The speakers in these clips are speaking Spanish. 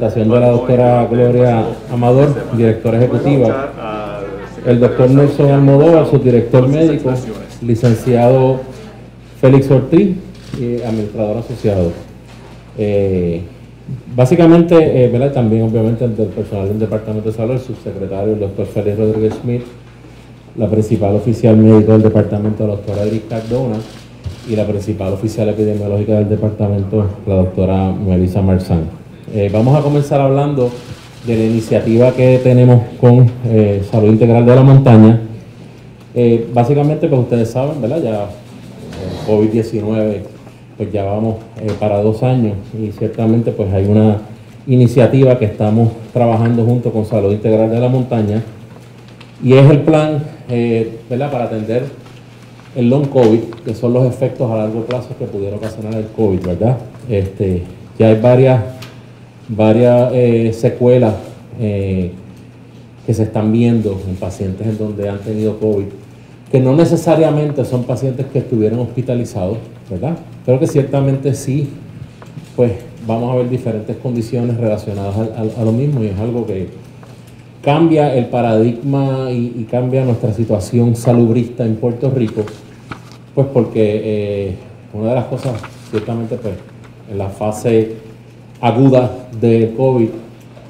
presentación de la doctora Gloria Amador, directora ejecutiva, el doctor Nelson Almodóvar, su director médico, licenciado Félix Ortiz y administrador asociado. Eh, básicamente, eh, también obviamente del personal del Departamento de Salud, el subsecretario, el doctor Félix Rodríguez Smith, la principal oficial médico del departamento, la doctora Iris Cardona, y la principal oficial epidemiológica del departamento, la doctora Melissa Marzán. Eh, vamos a comenzar hablando de la iniciativa que tenemos con eh, Salud Integral de la Montaña. Eh, básicamente, pues ustedes saben, ¿verdad? Ya COVID-19, pues ya vamos para dos años y ciertamente pues hay una iniciativa que estamos trabajando junto con Salud Integral de la Montaña y es el plan, ¿verdad? Para atender el long COVID, que son los efectos a largo plazo que pudieron ocasionar el COVID, ¿verdad? Este, ya hay varias, varias eh, secuelas eh, que se están viendo en pacientes en donde han tenido COVID, que no necesariamente son pacientes que estuvieron hospitalizados, ¿verdad? Pero que ciertamente sí, pues vamos a ver diferentes condiciones relacionadas a, lo mismo y es algo que cambia el paradigma y, cambia nuestra situación salubrista en Puerto Rico, pues porque eh, una de las cosas, ciertamente, pues en la fase aguda del COVID,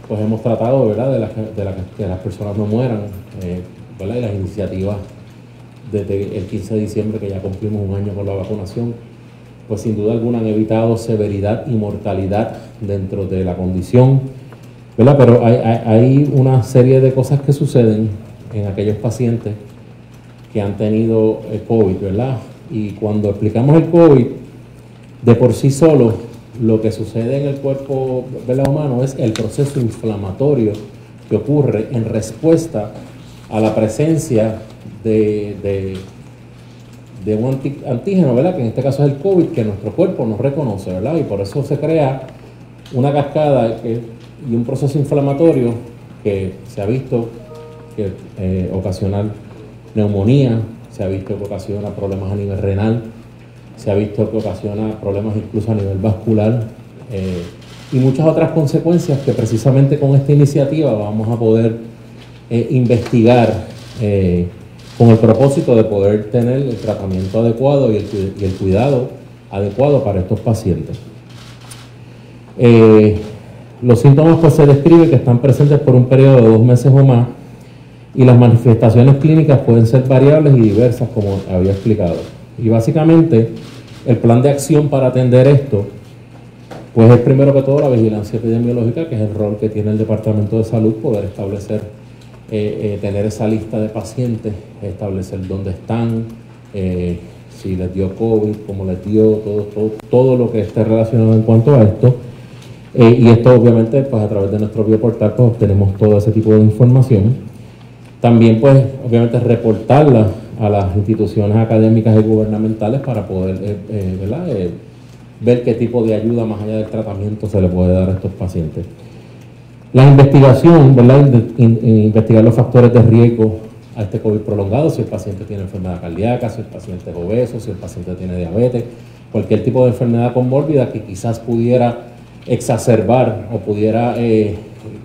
pues hemos tratado, ¿verdad?, de, la, que las personas no mueran, eh, ¿verdad?, y las iniciativas desde el 15 de diciembre, que ya cumplimos un año con la vacunación, pues sin duda alguna han evitado severidad y mortalidad dentro de la condición pero hay, una serie de cosas que suceden en aquellos pacientes que han tenido el COVID, ¿verdad? Y cuando explicamos el COVID, de por sí solo, lo que sucede en el cuerpo humano es el proceso inflamatorio que ocurre en respuesta a la presencia de, de, un antígeno, ¿verdad? Que en este caso es el COVID, que nuestro cuerpo no reconoce, ¿verdad? Y por eso se crea una cascada y un proceso inflamatorio que se ha visto que eh, ocasiona neumonía, se ha visto que ocasiona problemas a nivel renal, se ha visto que ocasiona problemas incluso a nivel vascular eh, y muchas otras consecuencias que precisamente con esta iniciativa vamos a poder eh, investigar con el propósito de poder tener el tratamiento adecuado y el, cuidado adecuado para estos pacientes. Los síntomas pues se describe que están presentes por un periodo de dos meses o más y las manifestaciones clínicas pueden ser variables y diversas como había explicado. Y básicamente el plan de acción para atender esto pues es primero que todo la vigilancia epidemiológica, que es el rol que tiene el Departamento de Salud, poder establecer, eh, eh, tener esa lista de pacientes, establecer dónde están, eh, si les dio COVID, cómo les dio, todo, todo, todo lo que esté relacionado en cuanto a esto y esto obviamente pues a través de nuestro bioportal pues obtenemos todo ese tipo de información. También pues obviamente reportarla a las instituciones académicas y gubernamentales para poder eh, eh, ver qué tipo de ayuda más allá del tratamiento se le puede dar a estos pacientes. La investigación, ¿verdad? investigar los factores de riesgo a este COVID prolongado, si el paciente tiene enfermedad cardíaca, si el paciente es obeso, si el paciente tiene diabetes, cualquier tipo de enfermedad conmórbida que quizás pudiera exacerbar o pudiera eh,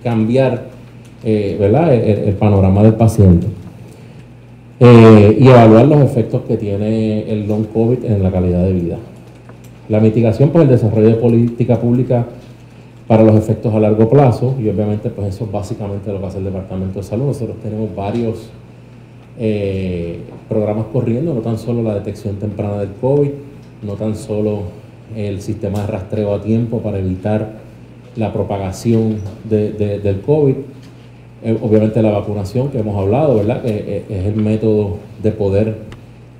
cambiar eh, El, panorama del paciente. Eh, y evaluar los efectos que tiene el long COVID en la calidad de vida. La mitigación, pues el desarrollo de política pública para los efectos a largo plazo, y obviamente pues eso es básicamente lo que hace el Departamento de Salud. Nosotros tenemos varios programas corriendo, no tan solo la detección temprana del COVID, no tan solo el sistema de rastreo a tiempo para evitar la propagación del COVID. Eh, obviamente la vacunación que hemos hablado, ¿verdad? Que eh, es el método de poder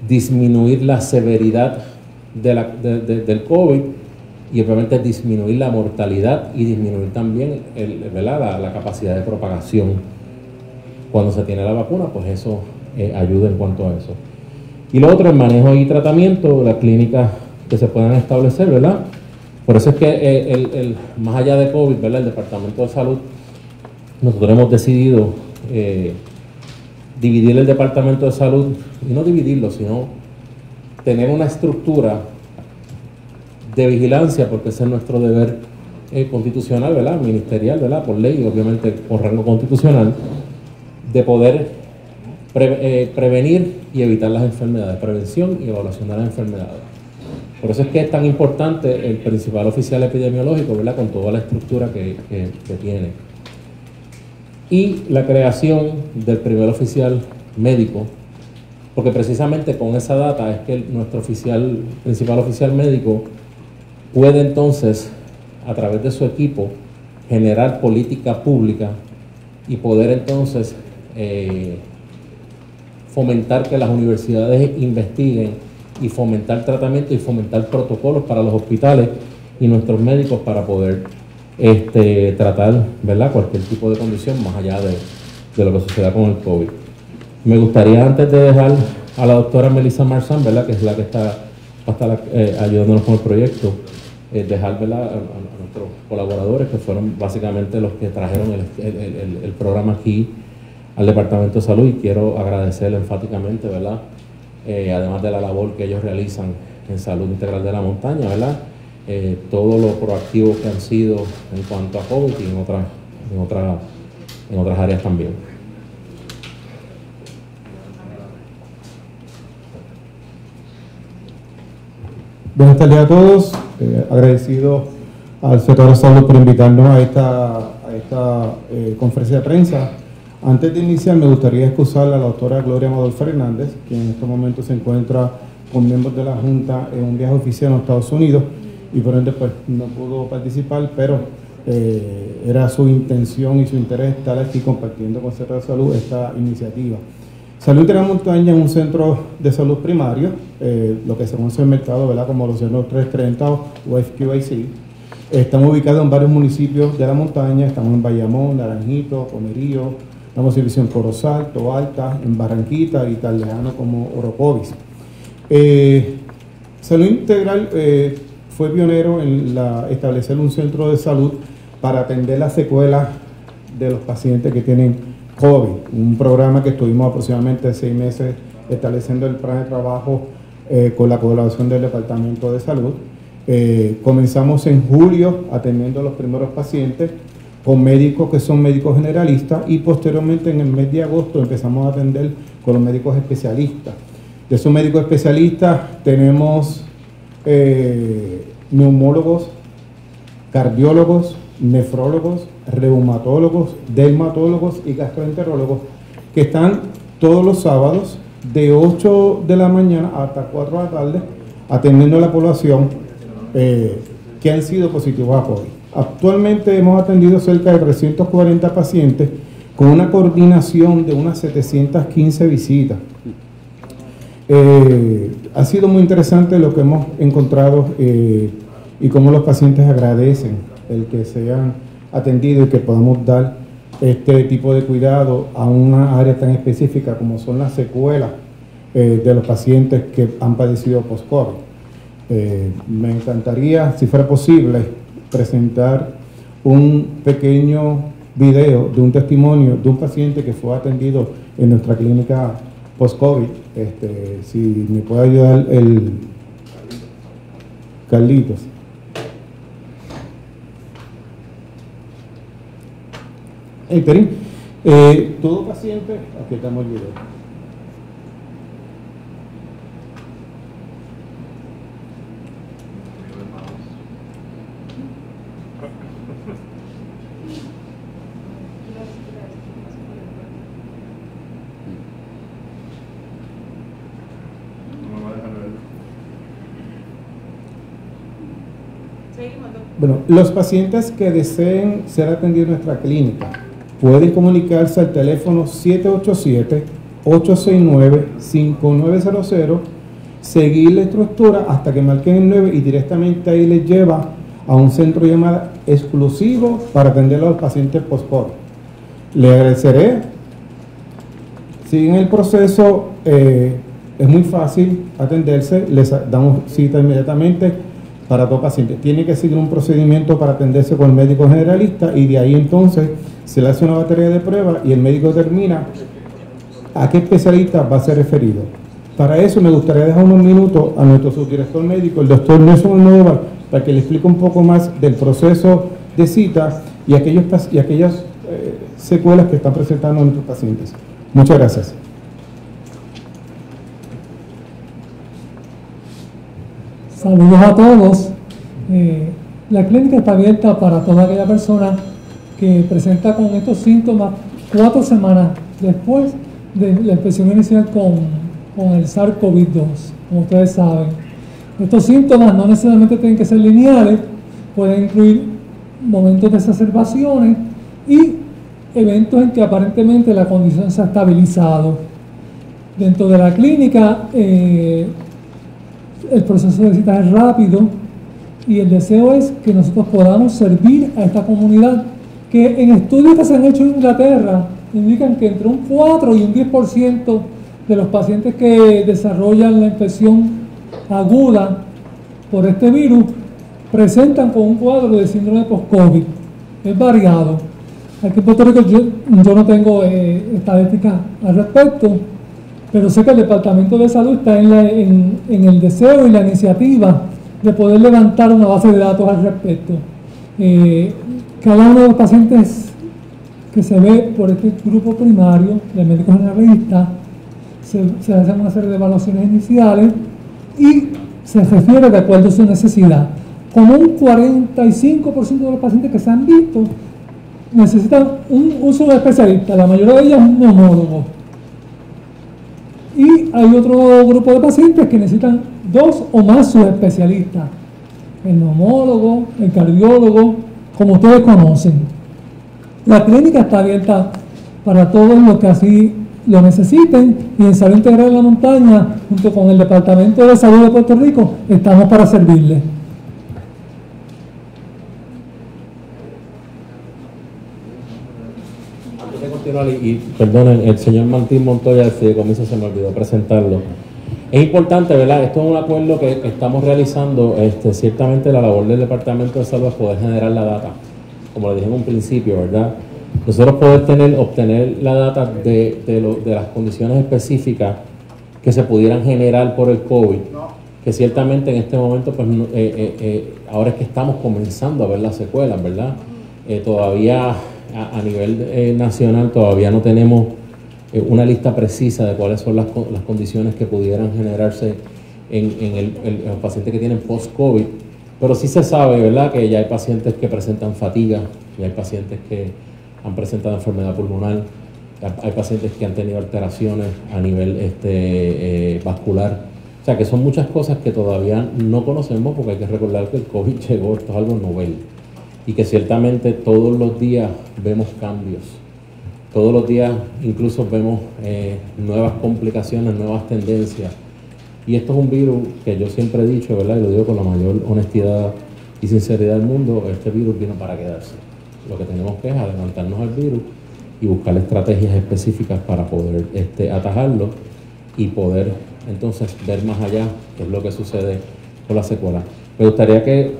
disminuir la severidad del COVID y obviamente disminuir la mortalidad y disminuir también La, capacidad de propagación. Cuando se tiene la vacuna, pues eso eh, ayuda en cuanto a eso. Y lo otro, el manejo y tratamiento, la clínica que se puedan establecer, ¿verdad? Por eso es que eh, el, más allá de COVID, ¿verdad? El Departamento de Salud, nosotros hemos decidido eh, dividir el Departamento de Salud, y no dividirlo, sino tener una estructura de vigilancia, porque ese es nuestro deber eh, constitucional, ¿verdad? Ministerial, ¿verdad? Por ley, obviamente por rango constitucional, de poder eh, prevenir y evitar las enfermedades, prevención y evaluación de las enfermedades. Por eso es que es tan importante el principal oficial epidemiológico, ¿verdad? Con toda la estructura que, tiene. Y la creación del primer oficial médico, porque precisamente con esa data es que nuestro oficial, principal oficial médico puede entonces, a través de su equipo, generar política pública y poder entonces eh, fomentar que las universidades investiguen y fomentar tratamiento y fomentar protocolos para los hospitales y nuestros médicos para poder este, tratar ¿verdad? cualquier tipo de condición más allá de, lo que suceda con el COVID. Me gustaría antes de dejar a la doctora Melissa Marzán, ¿verdad? que es la que está, va eh, ayudándonos con el proyecto, eh, dejar A, nuestros colaboradores que fueron básicamente los que trajeron el, el programa aquí al Departamento de Salud y quiero agradecer enfáticamente, ¿verdad? Eh, además de la labor que ellos realizan en salud integral de la montaña, ¿verdad? Eh, todo lo proactivo que han sido en cuanto a COVID y en otras, en en otras áreas también. Buenas tardes a todos. Eh, agradecido al sector de salud por invitarnos a esta, a esta conferencia de prensa antes de iniciar, me gustaría excusar a la doctora Gloria Amador Fernández, quien en estos momentos se encuentra con miembros de la Junta en un viaje oficial a Estados Unidos y por ende pues, no pudo participar, pero eh, era su intención y su interés estar aquí compartiendo con Centro de Salud esta iniciativa. Salud la Montaña es un centro de salud primario, eh, lo que se conoce en el mercado ¿verdad? como los centros 330 o FQIC. Estamos ubicados en varios municipios de la montaña, estamos en Bayamón, Naranjito, Comerío, Damos servicio en Corozal, Alta, en Barranquita y tan como Oropovis. Eh, salud Integral fue pionero en establecer un centro de salud para atender las secuelas de los pacientes que tienen COVID. Un programa que estuvimos aproximadamente seis meses estableciendo el plan de trabajo eh, con la colaboración del Departamento de Salud. comenzamos en julio atendiendo a los primeros pacientes con médicos que son médicos generalistas y posteriormente en el mes de agosto empezamos a atender con los médicos especialistas. De esos médicos especialistas tenemos eh, neumólogos, cardiólogos, nefrólogos, reumatólogos, dermatólogos y gastroenterólogos que están todos los sábados de 8 de la mañana hasta 4 de la tarde atendiendo a la población eh, que han sido positivos a COVID. Actualmente hemos atendido cerca de 340 pacientes con una coordinación de unas 715 visitas. Eh, ha sido muy interesante lo que hemos encontrado eh, y cómo los pacientes agradecen el que sean atendidos y que podamos dar este tipo de cuidado a una área tan específica como son las secuelas eh, de los pacientes que han padecido post-COVID. me encantaría, si fuera posible, presentar un pequeño video de un testimonio de un paciente que fue atendido en nuestra clínica post-COVID. Este, si me puede ayudar el Carlitos. Eh, todo paciente, aquí estamos el video. Bueno, los pacientes que deseen ser atendidos en nuestra clínica pueden comunicarse al teléfono 787-869-5900, seguir la estructura hasta que marquen el 9 y directamente ahí les lleva a un centro de llamada exclusivo para atender a los pacientes post-COVID. Le agradeceré. Siguen el proceso, eh, es muy fácil atenderse, les damos cita inmediatamente para todo paciente. Tiene que seguir un procedimiento para atenderse con el médico generalista y de ahí entonces se le hace una batería de pruebas y el médico determina a qué especialista va a ser referido. Para eso me gustaría dejar unos minutos a nuestro subdirector médico, el doctor Nelson Almodóvar, para que le explique un poco más del proceso de cita y, aquellos, y aquellas eh, secuelas que están presentando nuestros pacientes. Muchas gracias. Saludos a todos. Eh, la clínica está abierta para toda aquella persona que presenta con estos síntomas cuatro semanas después de la infección inicial con, con el SARS-CoV-2, como ustedes saben. Estos síntomas no necesariamente tienen que ser lineales, pueden incluir momentos de exacerbaciones y eventos en que aparentemente la condición se ha estabilizado. Dentro de la clínica, eh, el proceso de cita es rápido y el deseo es que nosotros podamos servir a esta comunidad que en estudios que se han hecho en Inglaterra indican que entre un 4 y un 10% de los pacientes que desarrollan la infección aguda por este virus presentan con un cuadro de síndrome post-COVID. Es variado. Aquí en Puerto Rico yo, no tengo eh, estadísticas al respecto, pero sé que el Departamento de Salud está en, el deseo y la iniciativa de poder levantar una base de datos al respecto. Eh, cada uno de los pacientes que se ve por este grupo primario de médicos generalistas se, se hacen una serie de evaluaciones iniciales y se refiere de acuerdo a su necesidad. Como un 45% de los pacientes que se han visto necesitan un uso de especialista, la mayoría de ellos un neumólogo. Y hay otro grupo de pacientes que necesitan dos o más subespecialistas, el neumólogo, el cardiólogo, como ustedes conocen. La clínica está abierta para todos los que así lo necesiten y en Salud Integral de la Montaña, junto con el Departamento de Salud de Puerto Rico, estamos para servirles. Y, perdonen, el señor Martín Montoya de comienzo se me olvidó presentarlo. Es importante, ¿verdad? Esto es un acuerdo que, estamos realizando. Este, ciertamente la labor del Departamento de Salud es poder generar la data, como le dije en un principio, ¿verdad? Nosotros poder tener, obtener la data de, de, las condiciones específicas que se pudieran generar por el COVID, que ciertamente en este momento, pues eh, eh, eh, ahora es que estamos comenzando a ver las secuelas, ¿verdad? todavía a, nivel eh, nacional todavía no tenemos eh, una lista precisa de cuáles son las, las condiciones que pudieran generarse en, en, el, los pacientes que tienen post-COVID, pero sí se sabe, ¿verdad?, que ya hay pacientes que presentan fatiga, ya hay pacientes que han presentado enfermedad pulmonar, hay pacientes que han tenido alteraciones a nivel este, eh, vascular. O sea que son muchas cosas que todavía no conocemos porque hay que recordar que el COVID llegó, esto es algo novel y que ciertamente todos los días vemos cambios. Todos los días incluso vemos eh, nuevas complicaciones, nuevas tendencias. Y esto es un virus que yo siempre he dicho, ¿verdad? Y lo digo con la mayor honestidad y sinceridad del mundo, este virus vino para quedarse. Lo que tenemos que es adelantarnos al virus y buscar estrategias específicas para poder este, atajarlo y poder entonces ver más allá qué es lo que sucede con la secuela. Me gustaría que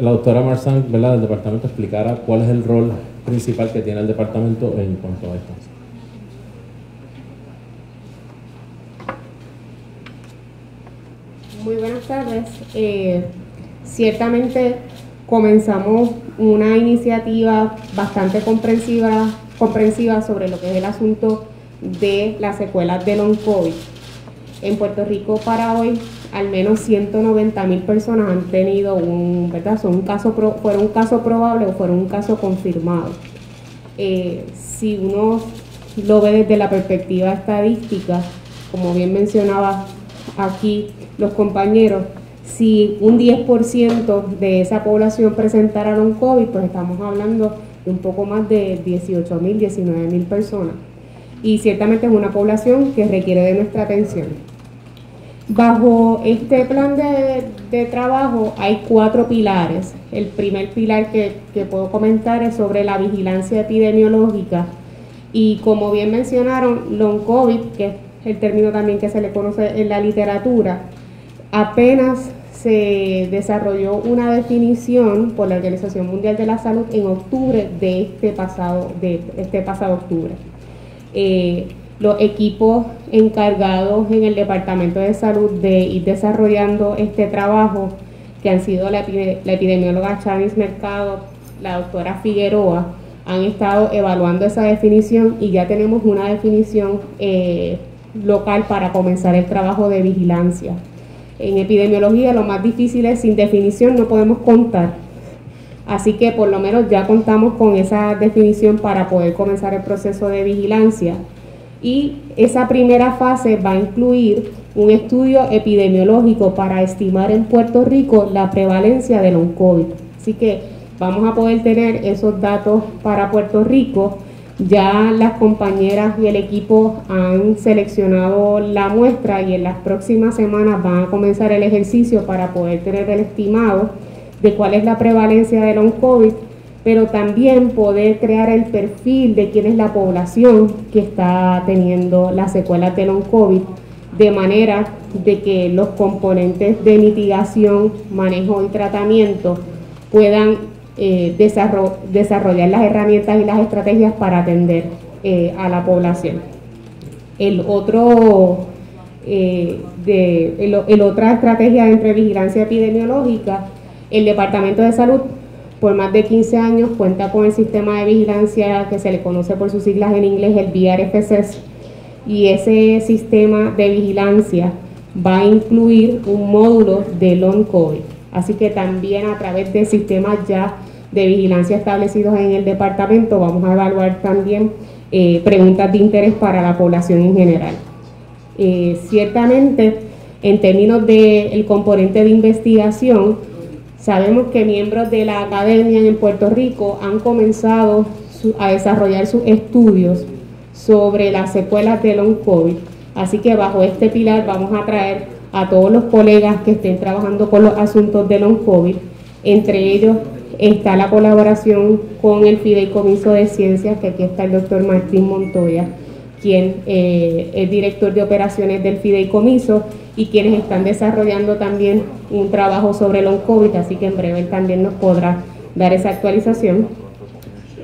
la doctora Marsan, ¿verdad? del departamento, explicara cuál es el rol principal que tiene el departamento en cuanto a esto. Muy buenas tardes. Eh, ciertamente comenzamos una iniciativa bastante comprensiva, comprensiva sobre lo que es el asunto de las secuelas del long COVID. En Puerto Rico para hoy al menos 190 mil personas han tenido un, ¿verdad? Son caso, fueron un caso probable o fueron un caso confirmado. Eh, si uno lo ve desde la perspectiva estadística, como bien mencionaba aquí los compañeros, si un 10% de esa población presentara un COVID, pues estamos hablando de un poco más de 18 mil, 19 mil personas. Y ciertamente es una población que requiere de nuestra atención. Bajo este plan de, trabajo hay cuatro pilares. El primer pilar que, puedo comentar es sobre la vigilancia epidemiológica y como bien mencionaron, long COVID, que es el término también que se le conoce en la literatura, apenas se desarrolló una definición por la Organización Mundial de la Salud en octubre de este pasado, de este pasado octubre. Eh, los equipos encargados en el Departamento de Salud de ir desarrollando este trabajo, que han sido la, epidemióloga Chavis Mercado la doctora Figueroa han estado evaluando esa definición y ya tenemos una definición eh, local para comenzar el trabajo de vigilancia. En epidemiología lo más difícil es sin definición no podemos contar. Así que por lo menos ya contamos con esa definición para poder comenzar el proceso de vigilancia. Y esa primera fase va a incluir un estudio epidemiológico para estimar en Puerto Rico la prevalencia del long COVID. Así que vamos a poder tener esos datos para Puerto Rico ya las compañeras y el equipo han seleccionado la muestra y en las próximas semanas van a comenzar el ejercicio para poder tener el estimado de cuál es la prevalencia del long COVID, pero también poder crear el perfil de quién es la población que está teniendo las secuelas del COVID, de manera de que los componentes de mitigación, manejo y tratamiento puedan eh, desarrollar las herramientas y las estrategias para atender eh, a la población. El otro, eh, de, el, otra estrategia entre vigilancia epidemiológica, el Departamento de Salud por más de 15 años cuenta con el sistema de vigilancia que se le conoce por sus siglas en inglés, el VRFSS, y ese sistema de vigilancia va a incluir un módulo de long COVID. Así que también a través de sistemas ya de vigilancia establecidos en el departamento vamos a evaluar también eh, preguntas de interés para la población en general. Eh, ciertamente, en términos del componente de investigación, sabemos que miembros de la academia en Puerto Rico han comenzado a desarrollar sus estudios sobre las secuelas del long COVID. Así que bajo este pilar vamos a traer a todos los colegas que estén trabajando con los asuntos del long COVID, entre ellos está la colaboración con el Fideicomiso de Ciencias, que aquí está el doctor Martín Montoya, quien eh, es director de operaciones del Fideicomiso y quienes están desarrollando también un trabajo sobre el COVID, así que en breve también nos podrá dar esa actualización.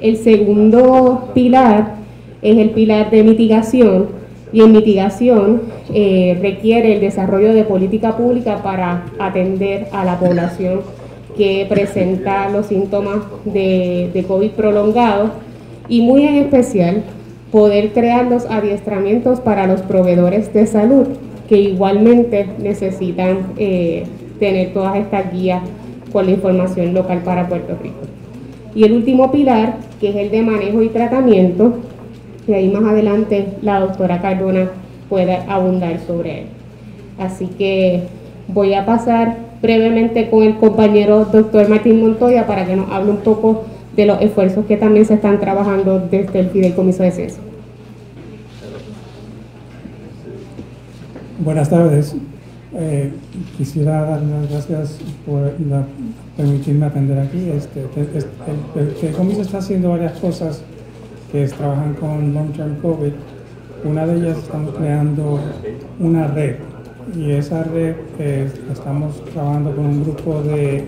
El segundo pilar es el pilar de mitigación, y en mitigación eh, requiere el desarrollo de política pública para atender a la población que presenta los síntomas de, de COVID prolongados y muy en especial poder crear los adiestramientos para los proveedores de salud que igualmente necesitan eh, tener todas estas guías con la información local para Puerto Rico. Y el último pilar, que es el de manejo y tratamiento, y ahí más adelante la doctora Cardona puede abundar sobre él. Así que voy a pasar brevemente con el compañero doctor Martín Montoya para que nos hable un poco de los esfuerzos que también se están trabajando desde el Fideicomiso de Ciencia. Buenas tardes. Eh, quisiera dar las gracias por permitirme atender aquí. Este, el, el Fideicomiso está haciendo varias cosas que trabajan con Long Term COVID. Una de ellas estamos creando una red y esa red eh, estamos trabajando con un grupo de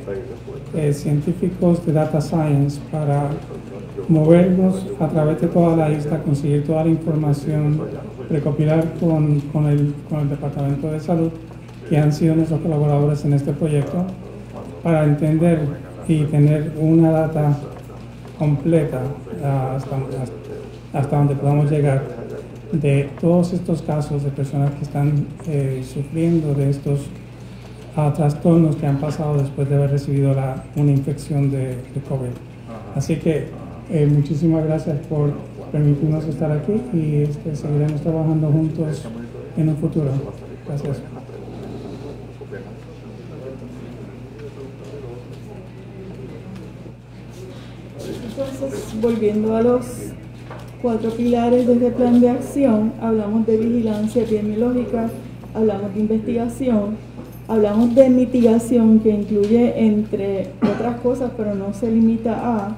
eh, científicos de Data Science para movernos a través de toda la isla, conseguir toda la información, recopilar con, con, el, con el Departamento de Salud, que han sido nuestros colaboradores en este proyecto, para entender y tener una data completa hasta, hasta donde podamos llegar de todos estos casos de personas que están eh, sufriendo de estos uh, trastornos que han pasado después de haber recibido la, una infección de, de COVID. Así que eh, muchísimas gracias por permitirnos estar aquí y este, seguiremos trabajando juntos en un futuro. Gracias. Entonces, volviendo a los cuatro pilares de este plan de acción, hablamos de vigilancia epidemiológica, hablamos de investigación, hablamos de mitigación que incluye entre otras cosas, pero no se limita a,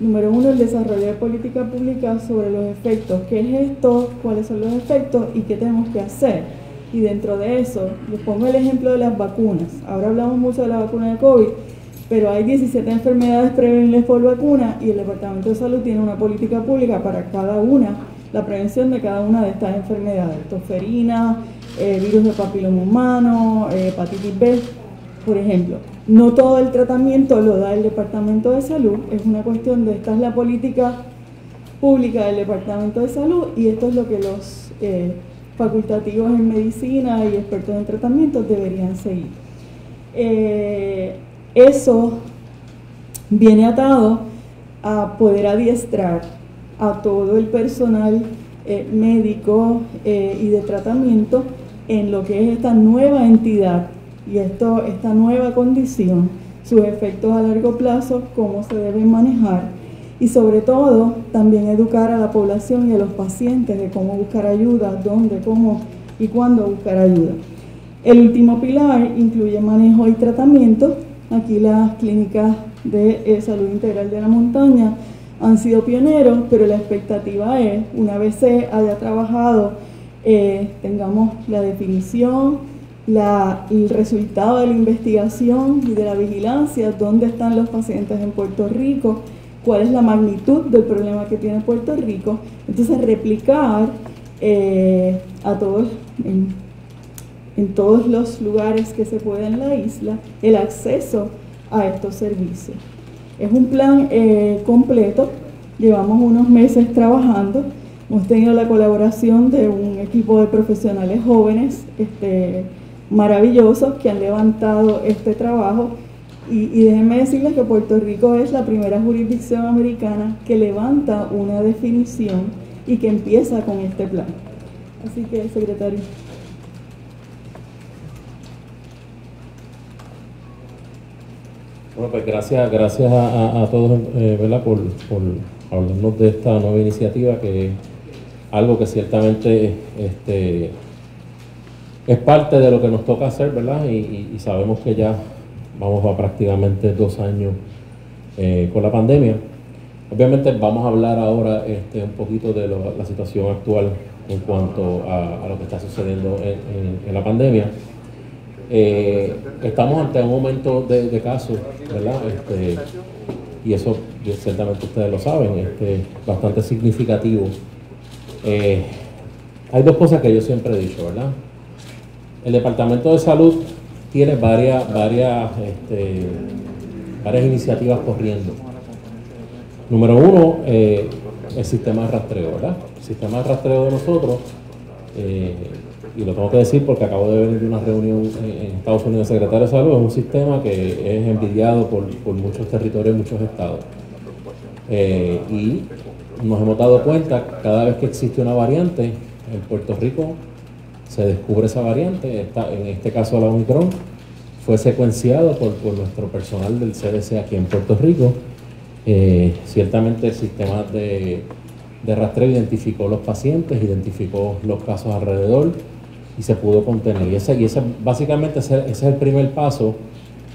número uno, el desarrollo de política pública sobre los efectos. ¿Qué es esto? ¿Cuáles son los efectos? ¿Y qué tenemos que hacer? Y dentro de eso, les pongo el ejemplo de las vacunas. Ahora hablamos mucho de la vacuna de COVID pero hay 17 enfermedades prevenibles por vacuna y el Departamento de Salud tiene una política pública para cada una, la prevención de cada una de estas enfermedades, toferina, eh, virus de papiloma humano, eh, hepatitis B, por ejemplo, no todo el tratamiento lo da el Departamento de Salud, es una cuestión de esta es la política pública del Departamento de Salud y esto es lo que los eh, facultativos en medicina y expertos en tratamiento deberían seguir. Eso viene atado a poder adiestrar a todo el personal médico y de tratamiento en lo que es esta nueva entidad y esto, esta nueva condición, sus efectos a largo plazo, cómo se deben manejar y sobre todo también educar a la población y a los pacientes de cómo buscar ayuda, dónde, cómo y cuándo buscar ayuda. El último pilar incluye manejo y tratamiento. Aquí las clínicas de eh, salud integral de la montaña han sido pioneros, pero la expectativa es, una vez se haya trabajado, eh, tengamos la definición, el resultado de la investigación y de la vigilancia, dónde están los pacientes en Puerto Rico, cuál es la magnitud del problema que tiene Puerto Rico, entonces replicar eh, a todos, en, todos los lugares que se pueda en la isla, el acceso a estos servicios. Es un plan eh, completo, llevamos unos meses trabajando, hemos tenido la colaboración de un equipo de profesionales jóvenes este, maravillosos que han levantado este trabajo y, déjenme decirles que Puerto Rico es la primera jurisdicción americana que levanta una definición y que empieza con este plan. Así que, secretario. Bueno, pues gracias, gracias a, todos eh, ¿verdad? Por, hablarnos de esta nueva iniciativa, que algo que ciertamente este, es parte de lo que nos toca hacer, ¿verdad? y sabemos que ya vamos a prácticamente dos años eh, con la pandemia. Obviamente vamos a hablar ahora este, un poquito de la situación actual en cuanto a, lo que está sucediendo en, la pandemia. Eh, estamos ante un momento de, casos, ¿verdad? Este, y eso ciertamente ustedes lo saben, este, bastante significativo. Eh, hay dos cosas que yo siempre he dicho, ¿verdad? El Departamento de Salud tiene varias, varias, este, varias iniciativas corriendo. Número uno, eh, el sistema de rastreo, ¿verdad? El sistema de rastreo de nosotros, eh, y lo tengo que decir porque acabo de venir de una reunión en Estados Unidos de secretario de salud, es un sistema que es envidiado por, muchos territorios, muchos estados. Y nos hemos dado cuenta, cada vez que existe una variante, en Puerto Rico se descubre esa variante, en este caso la Omicron, fue secuenciado por, nuestro personal del CDC aquí en Puerto Rico. Eh, ciertamente el sistema de, rastreo identificó los pacientes, identificó los casos alrededor y se pudo contener. Y ese, y ese básicamente ese, es el primer paso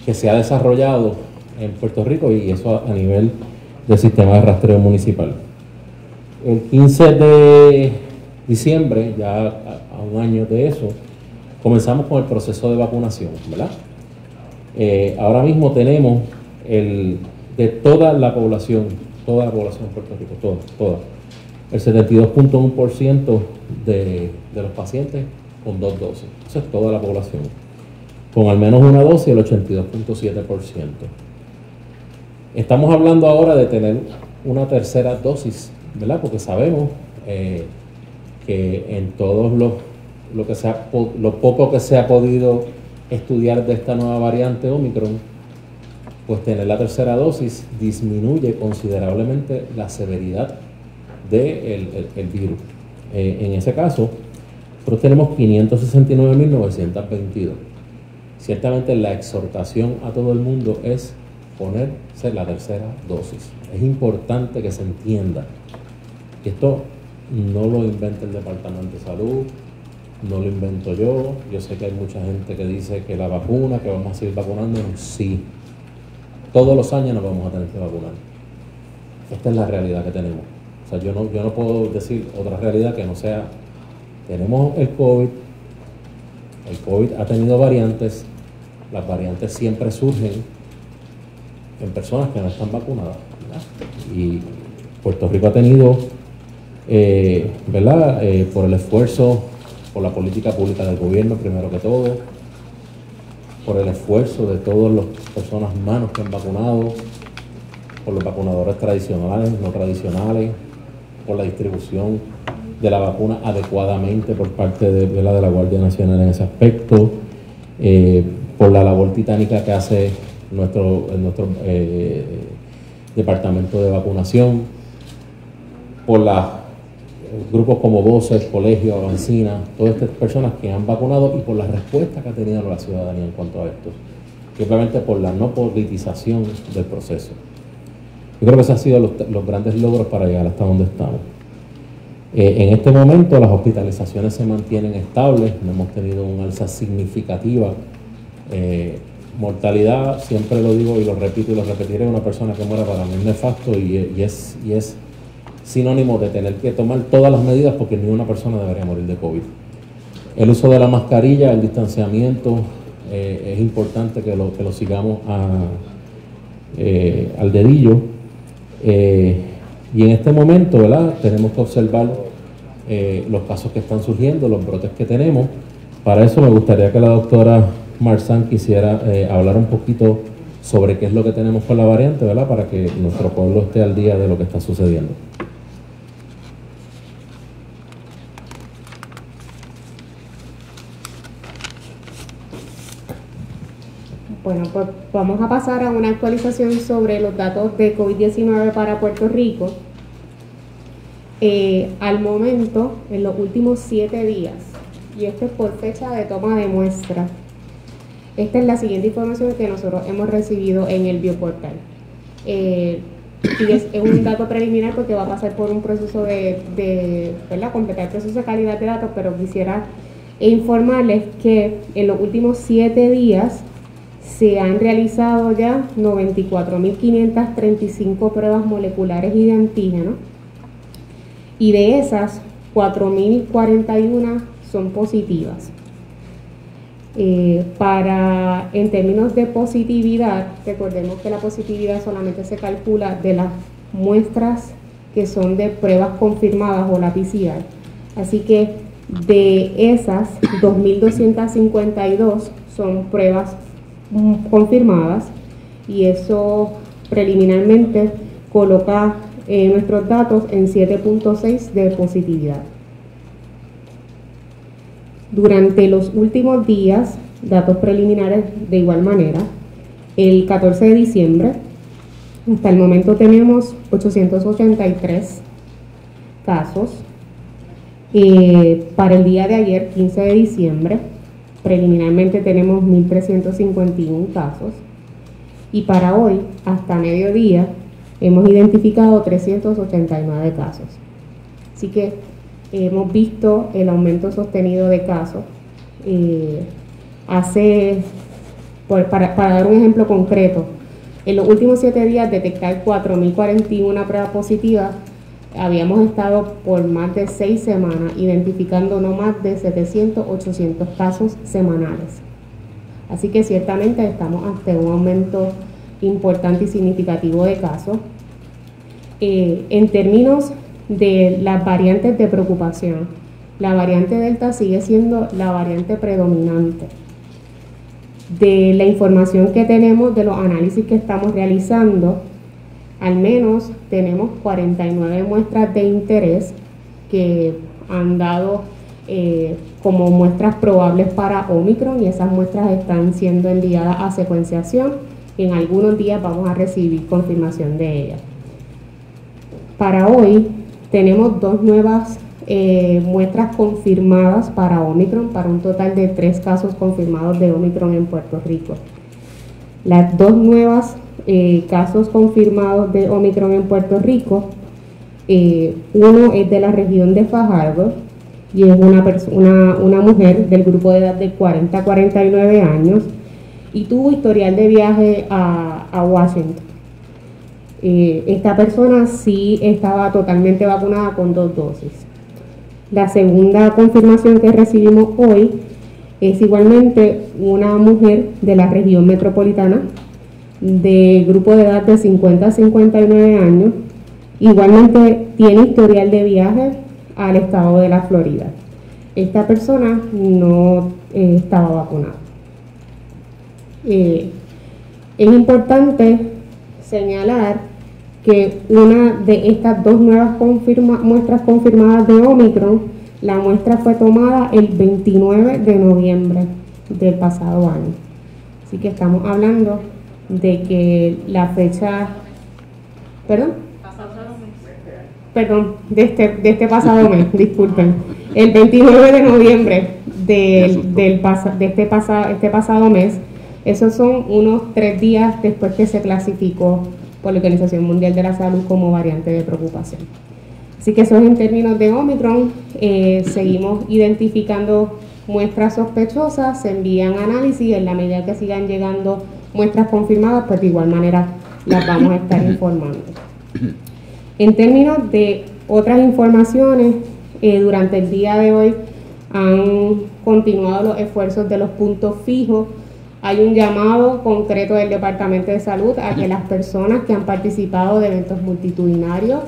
que se ha desarrollado en Puerto Rico y eso a, a nivel del sistema de rastreo municipal. El 15 de diciembre, ya a, un año de eso, comenzamos con el proceso de vacunación, ¿verdad? Eh, ahora mismo tenemos el, de toda la población, toda la población de Puerto Rico, toda, toda, el 72.1% de, de los pacientes con dos dosis. Eso es toda la población. Con al menos una dosis, el 82.7%. Estamos hablando ahora de tener una tercera dosis, Porque sabemos eh, que en todos los lo que lo poco que se ha podido estudiar de esta nueva variante Omicron, pues tener la tercera dosis disminuye considerablemente la severidad del de el, virus. Eh, en ese caso, nosotros tenemos 569.922. Ciertamente la exhortación a todo el mundo es ponerse la tercera dosis. Es importante que se entienda esto no lo inventa el Departamento de Salud, no lo invento yo. Yo sé que hay mucha gente que dice que la vacuna, que vamos a seguir vacunando. Sí, todos los años nos vamos a tener que vacunar. Esta es la realidad que tenemos. O sea, yo no, yo no puedo decir otra realidad que no sea, tenemos el COVID, el COVID ha tenido variantes, las variantes siempre surgen en personas que no están vacunadas. Y Puerto Rico ha tenido eh. Eh, por el esfuerzo, por la política pública del gobierno, primero que todo, por el esfuerzo de todas las personas humanos que han vacunado, por los vacunadores tradicionales, no tradicionales, por la distribución de la vacuna adecuadamente por parte de, la, de la Guardia Nacional en ese aspecto, eh, por la labor titánica que hace nuestro, nuestro eh, departamento de vacunación, por los grupos como Voces, Colegio, Avancina, todas estas personas que han vacunado y por la respuesta que ha tenido la ciudadanía en cuanto a esto, simplemente por la no politización del proceso. Yo creo que esos han sido los, grandes logros para llegar hasta donde estamos. Eh, en este momento las hospitalizaciones se mantienen estables, no hemos tenido una alza significativa. Eh, mortalidad, siempre lo digo y lo repito y lo repetiré, una persona que muera para mí es nefasto y, es, y es sinónimo de tener que tomar todas las medidas porque ni una persona debería morir de COVID. El uso de la mascarilla, el distanciamiento, eh, es importante que lo, que lo sigamos al dedillo. Eh, y en este momento, ¿verdad? Tenemos que observar eh, los casos que están surgiendo, los brotes que tenemos. Para eso me gustaría que la doctora Marzán quisiera eh, hablar un poquito sobre qué es lo que tenemos con la variante, ¿verdad? Para que nuestro pueblo esté al día de lo que está sucediendo. Bueno, pues vamos a pasar a una actualización sobre los datos de COVID-19 para Puerto Rico. Eh, al momento, en los últimos siete días, y esto es por fecha de toma de muestra, esta es la siguiente información que nosotros hemos recibido en el bioportal. Eh, y es, un dato preliminar porque va a pasar por un proceso de, de ¿verdad? completar el proceso de calidad de datos, pero quisiera informarles que en los últimos siete días se han realizado ya 94.535 pruebas moleculares y de antígeno y de esas 4.041 son positivas. Eh, para, en términos de positividad, recordemos que la positividad solamente se calcula de las muestras que son de pruebas confirmadas o la PCR. Así que de esas, 2.252 son pruebas confirmadas y eso preliminarmente coloca eh, nuestros datos en 7.6 de positividad. Durante los últimos días, datos preliminares de igual manera, el 14 de diciembre, hasta el momento tenemos 883 casos. Eh, para el día de ayer, 15 de diciembre, Preliminarmente tenemos 1.351 casos y para hoy, hasta mediodía, hemos identificado 389 casos. Así que hemos visto el aumento sostenido de casos. Eh, hace, para, dar un ejemplo concreto, en los últimos siete días detectar 4.041 pruebas positivas habíamos estado por más de seis semanas identificando no más de 700, 800 casos semanales. Así que ciertamente estamos ante un aumento importante y significativo de casos. Eh, en términos de las variantes de preocupación, la variante Delta sigue siendo la variante predominante. De la información que tenemos, de los análisis que estamos realizando, al menos tenemos 49 muestras de interés que han dado eh, como muestras probables para Omicron y esas muestras están siendo enviadas a secuenciación en algunos días vamos a recibir confirmación de ellas. Para hoy tenemos dos nuevas eh, muestras confirmadas para Omicron, para un total de tres casos confirmados de Omicron en Puerto Rico. Las dos nuevas eh, casos confirmados de Omicron en Puerto Rico. Eh, uno es de la región de Fajardo y es una, una, una mujer del grupo de edad de 40 a 49 años y tuvo historial de viaje a, a Washington. Eh, esta persona sí estaba totalmente vacunada con dos dosis. La segunda confirmación que recibimos hoy es igualmente una mujer de la región metropolitana de grupo de edad de 50 a 59 años. Igualmente tiene historial de viaje al estado de la Florida. Esta persona no eh, estaba vacunada. Eh, es importante señalar que una de estas dos nuevas muestras confirmadas de Omicron, la muestra fue tomada el 29 de noviembre del pasado año. Así que estamos hablando de que la fecha, perdón, perdón, de este, de este pasado mes, disculpen, el 29 de noviembre del, del de este, pasado, este pasado mes, esos son unos tres días después que se clasificó por la Organización Mundial de la Salud como variante de preocupación. Así que eso es en términos de Omicron. Eh, seguimos identificando muestras sospechosas, se envían análisis, en la medida que sigan llegando muestras confirmadas, pues de igual manera las vamos a estar informando. En términos de otras informaciones, eh, durante el día de hoy han continuado los esfuerzos de los puntos fijos. Hay un llamado concreto del Departamento de Salud a que las personas que han participado de eventos multitudinarios,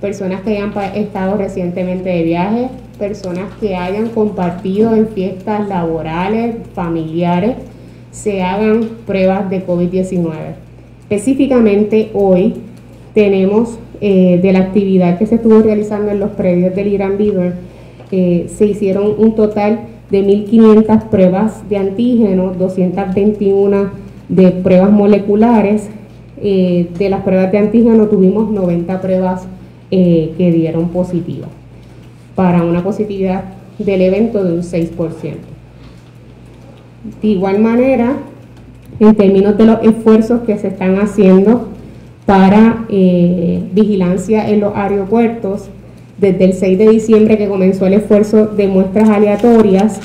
personas que hayan estado recientemente de viaje, personas que hayan compartido en fiestas laborales, familiares, se hagan pruebas de COVID-19. Específicamente hoy tenemos eh, de la actividad que se estuvo realizando en los predios del Irán Bidor, eh, se hicieron un total de 1.500 pruebas de antígenos, 221 de pruebas moleculares. Eh, de las pruebas de antígeno tuvimos 90 pruebas que dieron positivas, para una positividad del evento de un 6%. De igual manera, en términos de los esfuerzos que se están haciendo para eh, vigilancia en los aeropuertos. Desde el 6 de diciembre que comenzó el esfuerzo de muestras aleatorias,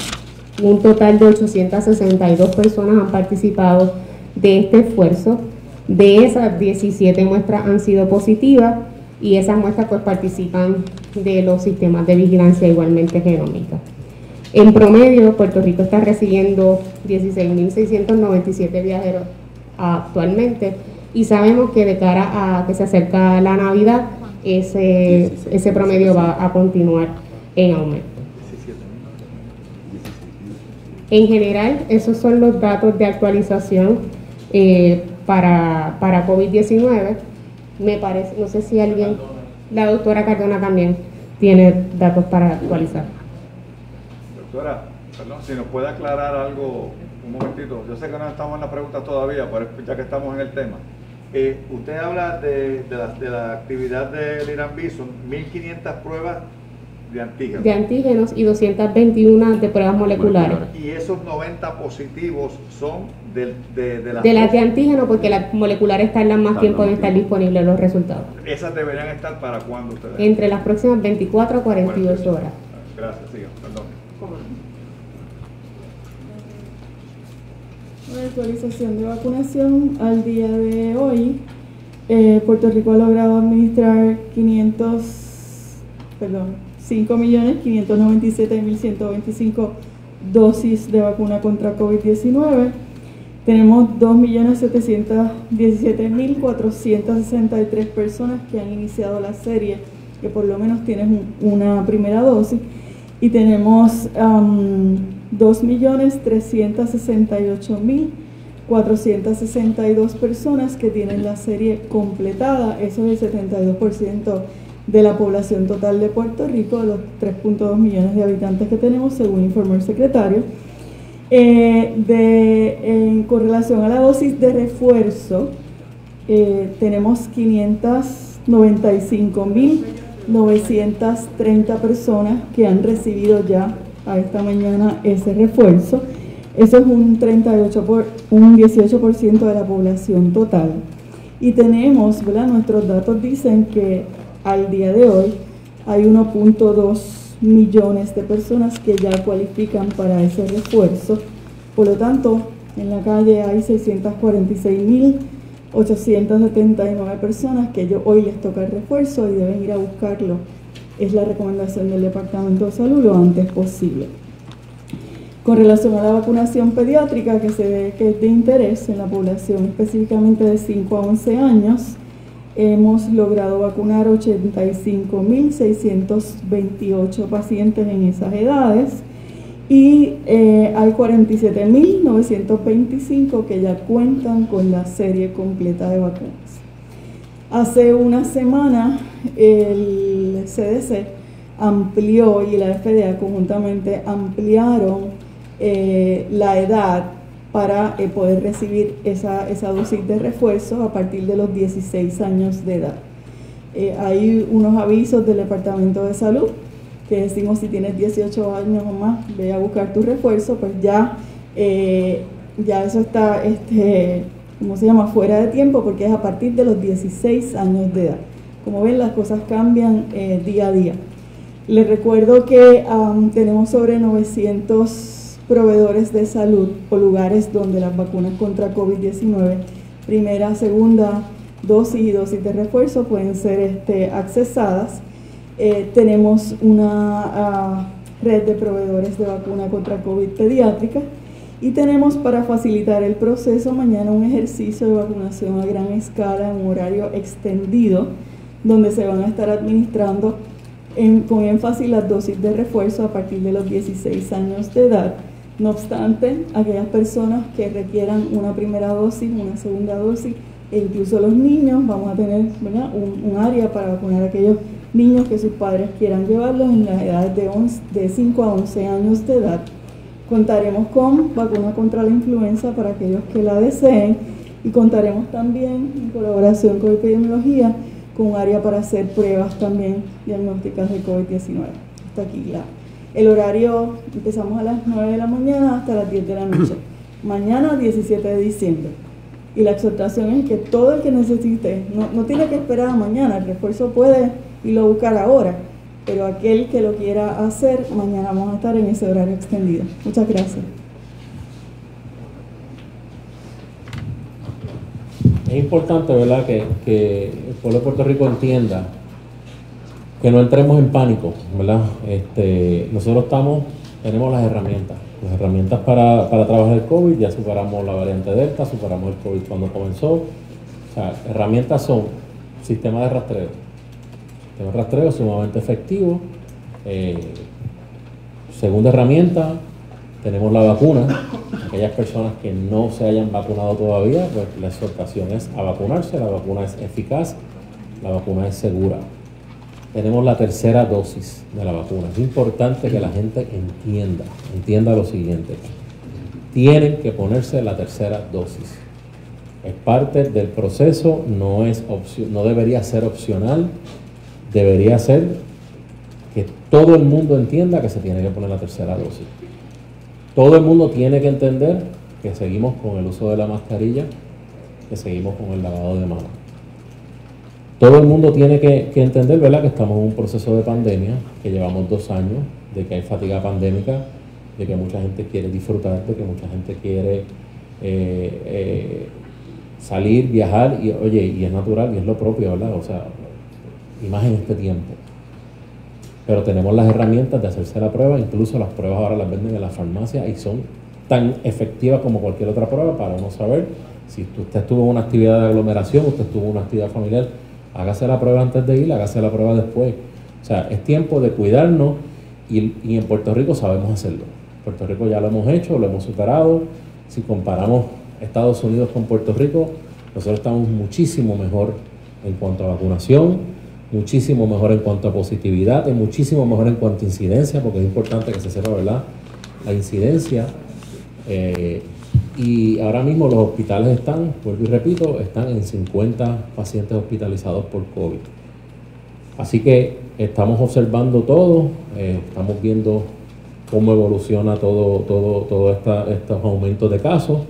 un total de 862 personas han participado de este esfuerzo. De esas, 17 muestras han sido positivas y esas muestras pues participan de los sistemas de vigilancia igualmente genómica. En promedio, Puerto Rico está recibiendo 16.697 viajeros actualmente y sabemos que de cara a que se acerca la Navidad, ese, ese promedio va a continuar en aumento. En general, esos son los datos de actualización eh, para, para COVID-19. Me parece, no sé si alguien, la doctora Cardona también tiene datos para actualizar. Doctora, perdón, si nos puede aclarar algo, un momentito. Yo sé que no estamos en la pregunta todavía, pero ya que estamos en el tema. Eh, usted habla de, la, actividad del Irán Bison, 1.500 pruebas de antígenos. De antígenos y 221 de pruebas moleculares. Y esos 90 positivos son de, de, las... De las de antígeno, porque las moleculares tardan más tiempo en estar disponibles los resultados. ¿Esas deberían estar para cuándo ustedes? Entre las próximas 24 a 48 horas. Gracias, siga, perdón. Actualización de vacunación al día de hoy, eh, Puerto Rico ha logrado administrar 500, perdón, 5.597.125 dosis de vacuna contra COVID-19. Tenemos 2.717.463 personas que han iniciado la serie, que por lo menos tienen una primera dosis. Y tenemos 2.368.462 personas que tienen la serie completada. Eso es el 72% de la población total de Puerto Rico, de los 3.2 millones de habitantes que tenemos, según informó el secretario. Eh, de, con relación a la dosis de refuerzo, eh, tenemos 595.930 personas que han recibido ya a esta mañana ese refuerzo. Eso es un 38 por, un 18% de la población total. Y tenemos, ¿verdad? Nuestros datos dicen que al día de hoy hay 1.2 millones de personas que ya cualifican para ese refuerzo. Por lo tanto, en la calle hay 646.879 personas que hoy les toca el refuerzo y deben ir a buscarlo es la recomendación del Departamento de Salud lo antes posible. Con relación a la vacunación pediátrica, que se ve que es de interés en la población específicamente de 5 a 11 años, hemos logrado vacunar 85.628 pacientes en esas edades y eh, hay 47.925 que ya cuentan con la serie completa de vacunas. Hace una semana el CDC amplió y la FDA conjuntamente ampliaron eh, la edad para eh, poder recibir esa, esa, dosis de refuerzo a partir de los 16 años de edad. hay unos avisos del Departamento de Salud que decimos si tienes 18 años o más, ve a buscar tu refuerzo, pues ya, eh, ya eso está, este, ¿cómo se llama?, fuera de tiempo porque es a partir de los 16 años de edad. Como ven, las cosas cambian eh, día a día. Les recuerdo que tenemos sobre 900 proveedores de salud o lugares donde las vacunas contra COVID-19, primera, segunda dosis y dosis de refuerzo pueden ser este, accesadas. Eh, tenemos una ah, red de proveedores de vacuna contra COVID pediátrica y tenemos para facilitar el proceso mañana un ejercicio de vacunación a gran escala en un horario extendido donde se van a estar administrando con énfasis las dosis de refuerzo a partir de los 16 años de edad. No obstante, aquellas personas que requieran una primera dosis, una segunda dosis e incluso los niños, vamos a tener Un, un área para vacunar a aquellos niños que sus padres quieran llevarlos en las edades de, de 5 a 11 años de edad. Contaremos con vacuna contra la influenza para aquellos que la deseen y contaremos también en colaboración con epidemiología con área para hacer pruebas también diagnósticas de COVID-19. Hasta aquí la. El horario empezamos a las 9 de la mañana hasta las 10 de la noche. Mañana 17 de diciembre. Y la exhortación es que todo el que necesite, no, no tiene que esperar a mañana, el refuerzo puede y lo buscar ahora. Pero aquel que lo quiera hacer, mañana vamos a estar en ese horario extendido. Muchas gracias. Es importante, ¿verdad?, que, que el pueblo de Puerto Rico entienda que no entremos en pánico, ¿verdad? Este, nosotros estamos, tenemos las herramientas, las herramientas para, para trabajar el COVID, ya superamos la variante Delta, superamos el COVID cuando comenzó. O sea, herramientas son sistema de rastreo, un rastreo sumamente efectivo. Eh, segunda herramienta, tenemos la vacuna. Aquellas personas que no se hayan vacunado todavía, pues la exhortación es a vacunarse. La vacuna es eficaz, la vacuna es segura. Tenemos la tercera dosis de la vacuna. Es importante que la gente entienda, entienda lo siguiente. Tienen que ponerse la tercera dosis. Es parte del proceso, no, es no debería ser opcional debería ser que todo el mundo entienda que se tiene que poner la tercera dosis. Todo el mundo tiene que entender que seguimos con el uso de la mascarilla, que seguimos con el lavado de manos. Todo el mundo tiene que, entender, ¿verdad?, que estamos en un proceso de pandemia, que llevamos dos años, de que hay fatiga pandémica, de que mucha gente quiere disfrutar, de que mucha gente quiere eh, eh, salir, viajar, y oye, y es natural, y es lo propio, ¿verdad? O sea, y más en este tiempo. Pero tenemos las herramientas de hacerse la prueba, incluso las pruebas ahora las venden en la farmacia y son tan efectivas como cualquier otra prueba para uno saber si usted estuvo en una actividad de aglomeración, usted estuvo en una actividad familiar, hágase la prueba antes de ir, hágase la prueba después. O sea, es tiempo de cuidarnos y, y en Puerto Rico sabemos hacerlo. Puerto Rico ya lo hemos hecho, lo hemos superado. Si comparamos Estados Unidos con Puerto Rico, nosotros estamos muchísimo mejor en cuanto a vacunación, muchísimo mejor en cuanto a positividad, es muchísimo mejor en cuanto a incidencia, porque es importante que se sepa, ¿verdad? La incidencia. Eh, y ahora mismo los hospitales están, vuelvo y repito, están en 50 pacientes hospitalizados por COVID. Así que estamos observando todo, eh, estamos viendo cómo evoluciona todo, todo, todo estos aumentos de casos.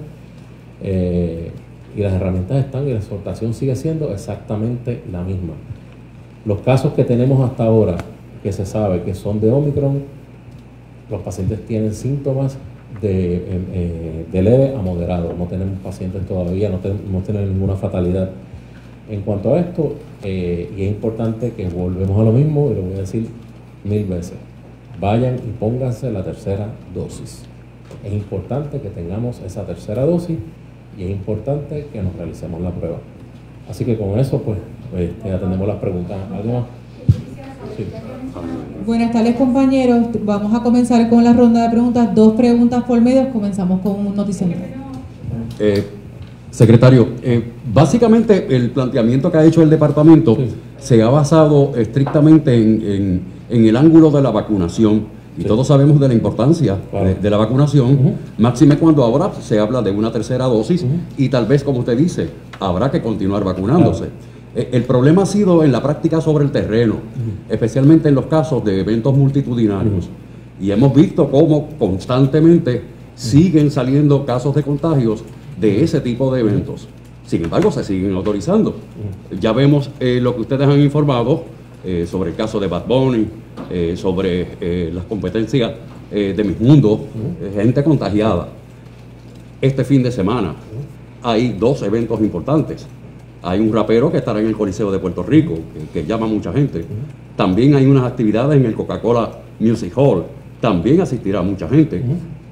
Eh, y las herramientas están y la exhortación sigue siendo exactamente la misma. Los casos que tenemos hasta ahora, que se sabe que son de Omicron, los pacientes tienen síntomas de, eh, de leve a moderado. No tenemos pacientes todavía, no, tenemos ninguna fatalidad. En cuanto a esto, eh, y es importante que volvemos a lo mismo, y lo voy a decir mil veces, vayan y pónganse la tercera dosis. Es importante que tengamos esa tercera dosis y es importante que nos realicemos la prueba. Así que con eso, pues, pues atendemos las preguntas. ¿Algo más? Buenas tardes compañeros, vamos a comenzar con la ronda de preguntas, dos preguntas por medio, comenzamos con un noticiero. Eh, secretario, eh, básicamente el planteamiento que ha hecho el departamento se ha basado estrictamente en, el ángulo de la vacunación. Y todos sabemos de la importancia de, la vacunación, máxime cuando ahora se habla de una tercera dosis y tal vez, como usted dice, habrá que continuar vacunándose. El problema ha sido en la práctica sobre el terreno, especialmente en los casos de eventos multitudinarios. Y hemos visto cómo constantemente siguen saliendo casos de contagios de ese tipo de eventos. Sin embargo, se siguen autorizando. Ya vemos eh, lo que ustedes han informado eh, sobre el caso de Bad Bunny, sobre las competencias de mis mundos, gente contagiada. Este fin de semana hay dos eventos importantes hay un rapero que estará en el Coliseo de Puerto Rico, que, llama mucha gente. También hay unas actividades en el Coca-Cola Music Hall. También asistirá mucha gente.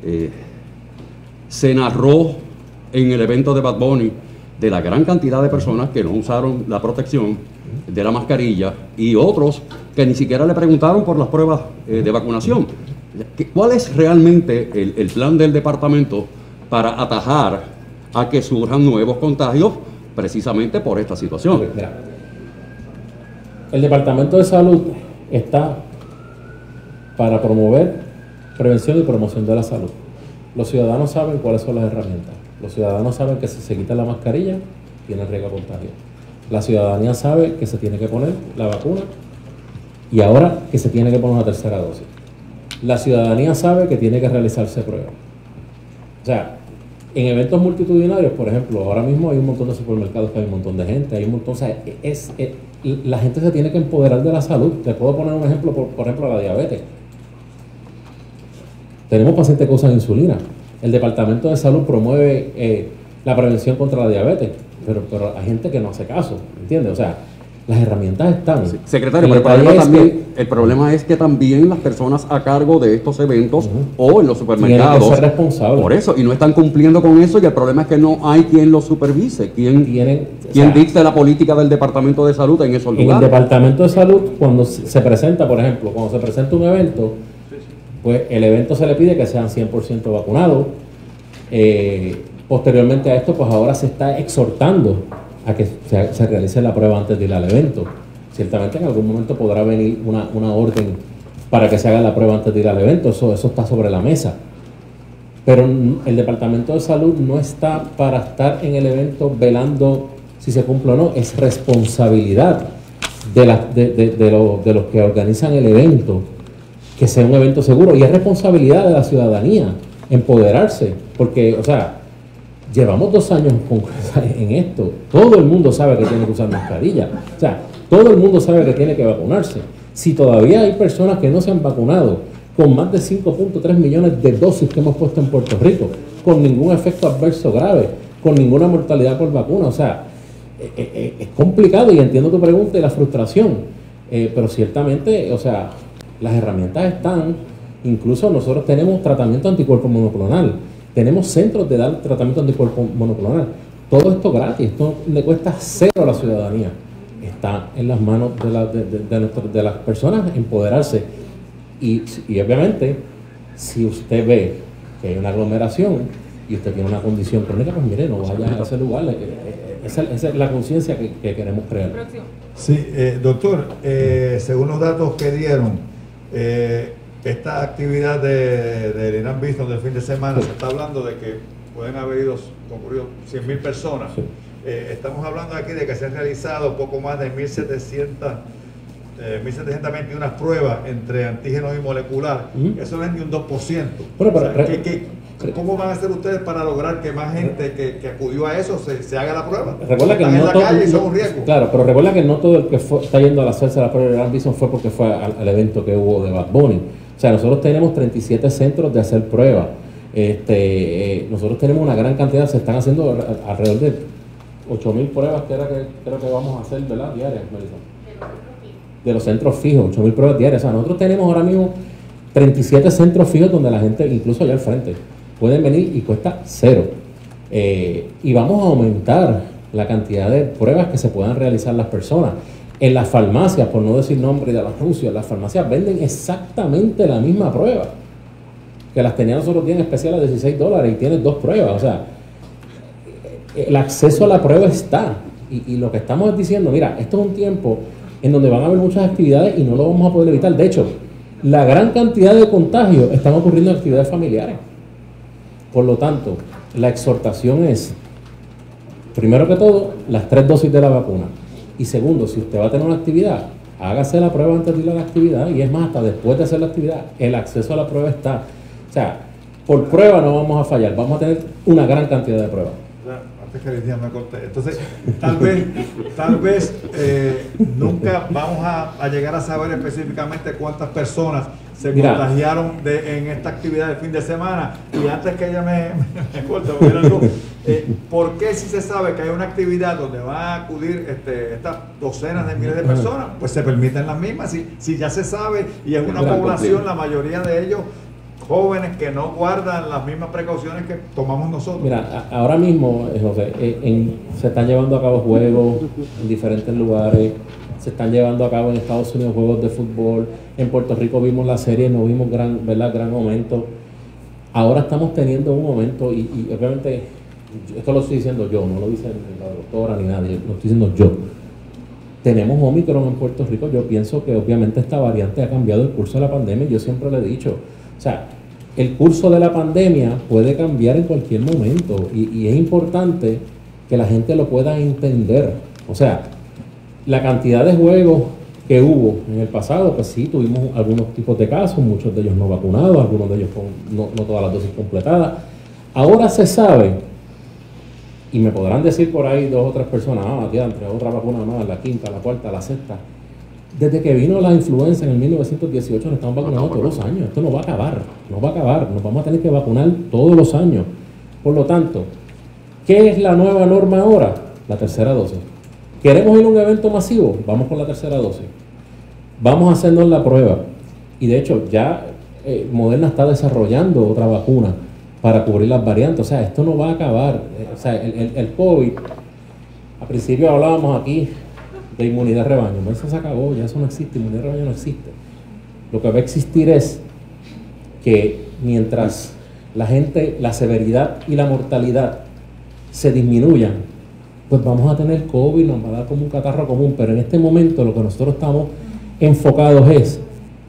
Eh, se narró en el evento de Bad Bunny de la gran cantidad de personas que no usaron la protección de la mascarilla y otros que ni siquiera le preguntaron por las pruebas eh, de vacunación. ¿Cuál es realmente el, el plan del departamento para atajar a que surjan nuevos contagios? Precisamente por esta situación. el Departamento de Salud está para promover prevención y promoción de la salud. Los ciudadanos saben cuáles son las herramientas. Los ciudadanos saben que si se quita la mascarilla, tiene riesgo contagio. La ciudadanía sabe que se tiene que poner la vacuna y ahora que se tiene que poner una tercera dosis. La ciudadanía sabe que tiene que realizarse pruebas. O sea, en eventos multitudinarios, por ejemplo, ahora mismo hay un montón de supermercados que hay un montón de gente, hay un montón, o sea, es, la gente se tiene que empoderar de la salud. Te puedo poner un ejemplo, por, ejemplo, la diabetes. Tenemos pacientes que usan insulina. El Departamento de Salud promueve eh, la prevención contra la diabetes, pero, pero hay gente que no hace caso, ¿entiendes? O sea, las herramientas están. secretario, pero el problema, también, el problema es que también las personas a cargo de estos eventos o en los supermercados. Tienen ser responsables. Por eso, y no están cumpliendo con eso, y el problema es que no hay quien los supervise, quien, quien dicte la política del Departamento de Salud en esos lugares. En el Departamento de Salud, cuando se presenta, por ejemplo, cuando se presenta un evento, pues el evento se le pide que sean 100% vacunados. Eh, posteriormente a esto, pues ahora se está exhortando a que se, realice la prueba antes de ir al evento. Ciertamente en algún momento podrá venir una, orden para que se haga la prueba antes de ir al evento, eso, eso está sobre la mesa. Pero el Departamento de Salud no está para estar en el evento velando si se cumple o no, es responsabilidad de, de, de los que organizan el evento que sea un evento seguro y es responsabilidad de la ciudadanía empoderarse, porque, o sea, Llevamos dos años en esto. Todo el mundo sabe que tiene que usar mascarilla. O sea, todo el mundo sabe que tiene que vacunarse. Si todavía hay personas que no se han vacunado, con más de 5.3 millones de dosis que hemos puesto en Puerto Rico, con ningún efecto adverso grave, con ninguna mortalidad por vacuna, o sea, eh, eh, eh, es complicado y entiendo tu pregunta y la frustración, pero ciertamente, o sea, las herramientas están, incluso nosotros tenemos tratamiento anticuerpo monoclonal tenemos centros de dar tratamiento anticuerpo monoclonal. Todo esto gratis, esto le cuesta cero a la ciudadanía. Está en las manos de, las personas empoderarse. Y, obviamente, si usted ve que hay una aglomeración y usted tiene una condición crónica, pues mire, no vaya a ese lugar. Esa, es la conciencia que, queremos crear. Sí, eh, doctor, eh, según los datos que dieron, eh, esta actividad del de, Irán Business del fin de semana, se está hablando de que pueden haber ido, concurrido 100.000 personas. Eh, estamos hablando aquí de que se han realizado poco más de 1.700 eh, 1.721 pruebas entre antígenos y molecular. Eso no es ni un 2%. cómo van a hacer ustedes para lograr que más gente que, acudió a eso se, haga la prueba? Recuerda que no todo, un riesgo. Claro, pero recuerda que no todo el que está yendo a la hacerse la prueba de Irán fue porque fue al, evento que hubo de Bad Bunny sea, nosotros tenemos 37 centros de hacer pruebas. Este, eh, nosotros tenemos una gran cantidad, se están haciendo alrededor de 8.000 pruebas que, era que creo que vamos a hacer, ¿verdad? Diarias, De los centros fijos, 8.000 pruebas diarias. O sea, nosotros tenemos ahora mismo 37 centros fijos donde la gente, incluso allá al frente, pueden venir y cuesta cero. Eh, y vamos a aumentar la cantidad de pruebas que se puedan realizar las personas. En las farmacias, por no decir nombre de los anuncios, las farmacias venden exactamente la misma prueba. Que las tenía nosotros tienen especial a 16 dólares y tienes dos pruebas. O sea, el acceso a la prueba está. Y, y lo que estamos diciendo, mira, esto es un tiempo en donde van a haber muchas actividades y no lo vamos a poder evitar. De hecho, la gran cantidad de contagios están ocurriendo en actividades familiares. Por lo tanto, la exhortación es, primero que todo, las tres dosis de la vacuna. Y segundo, si usted va a tener una actividad, hágase la prueba antes de ir a la actividad. Y es más, hasta después de hacer la actividad, el acceso a la prueba está. O sea, por prueba no vamos a fallar, vamos a tener una gran cantidad de pruebas. Entonces, tal vez, tal vez eh, nunca vamos a, llegar a saber específicamente cuántas personas se contagiaron de, en esta actividad de fin de semana. Y antes que ella me, me, corte, eh, ¿por qué si se sabe que hay una actividad donde van a acudir este, estas docenas de miles de personas? Pues se permiten las mismas. Si, si ya se sabe y es una población, la mayoría de ellos jóvenes que no guardan las mismas precauciones que tomamos nosotros. Mira, ahora mismo, eh, José, eh, se están llevando a cabo juegos en diferentes lugares, se están llevando a cabo en Estados Unidos juegos de fútbol, en Puerto Rico vimos la serie, no vimos gran, ¿verdad? gran momento. Ahora estamos teniendo un momento, y, obviamente, esto lo estoy diciendo yo, no lo dice la doctora ni nadie, lo estoy diciendo yo. Tenemos Omicron en Puerto Rico, yo pienso que obviamente esta variante ha cambiado el curso de la pandemia, yo siempre lo he dicho, o sea, el curso de la pandemia puede cambiar en cualquier momento y, es importante que la gente lo pueda entender. O sea, la cantidad de juegos que hubo en el pasado, pues sí, tuvimos algunos tipos de casos, muchos de ellos no vacunados, algunos de ellos con no, todas las dosis completadas. Ahora se sabe, y me podrán decir por ahí dos o tres personas, ah, entre otra vacuna más, la quinta, la cuarta, la sexta. Desde que vino la influenza en el 1918 nos estamos vacunando todos los años. Esto no va a acabar, no va a acabar. Nos vamos a tener que vacunar todos los años. Por lo tanto, ¿qué es la nueva norma ahora? La tercera dosis. ¿Queremos ir a un evento masivo? Vamos con la tercera dosis. Vamos a hacernos la prueba. Y de hecho, ya eh, Moderna está desarrollando otra vacuna para cubrir las variantes. O sea, esto no va a acabar. Eh, o sea, el, el, el COVID, al principio hablábamos aquí de inmunidad rebaño. Eso se acabó, ya eso no existe, inmunidad rebaño no existe. Lo que va a existir es que mientras la gente, la severidad y la mortalidad se disminuyan, pues vamos a tener COVID, nos va a dar como un catarro común, pero en este momento lo que nosotros estamos enfocados es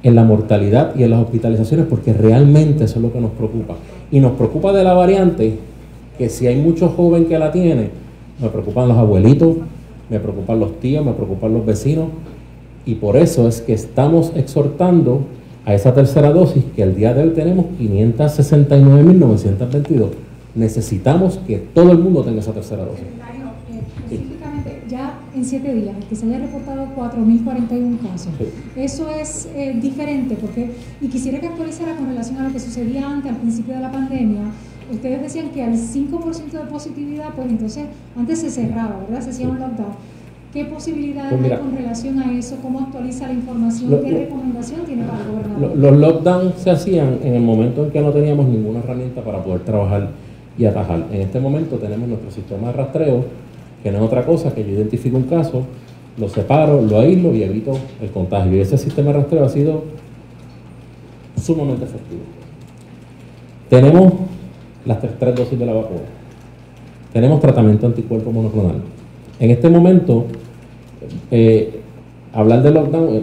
en la mortalidad y en las hospitalizaciones, porque realmente eso es lo que nos preocupa. Y nos preocupa de la variante, que si hay muchos jóvenes que la tienen, nos preocupan los abuelitos, me preocupan los tíos, me preocupan los vecinos, y por eso es que estamos exhortando a esa tercera dosis, que el día de hoy tenemos 569.922. Necesitamos que todo el mundo tenga esa tercera dosis. Eh, específicamente, ya en siete días, que se haya reportado 4.041 casos. Eso es eh, diferente, porque, y quisiera que actualizara con relación a lo que sucedía antes, al principio de la pandemia, ustedes decían que al 5% de positividad, pues entonces antes se cerraba, ¿verdad? Se hacía un lockdown. ¿Qué posibilidades pues hay con relación a eso? ¿Cómo actualiza la información? ¿Qué recomendación tiene para el gobernador? Los lockdowns se hacían en el momento en que no teníamos ninguna herramienta para poder trabajar y atajar. En este momento tenemos nuestro sistema de rastreo, que no es otra cosa que yo identifico un caso, lo separo, lo aíslo y evito el contagio. Y ese sistema de rastreo ha sido sumamente efectivo. Tenemos las tres, dosis de la vacuna. Tenemos tratamiento anticuerpo monoclonal. En este momento, eh, hablar de lockdown,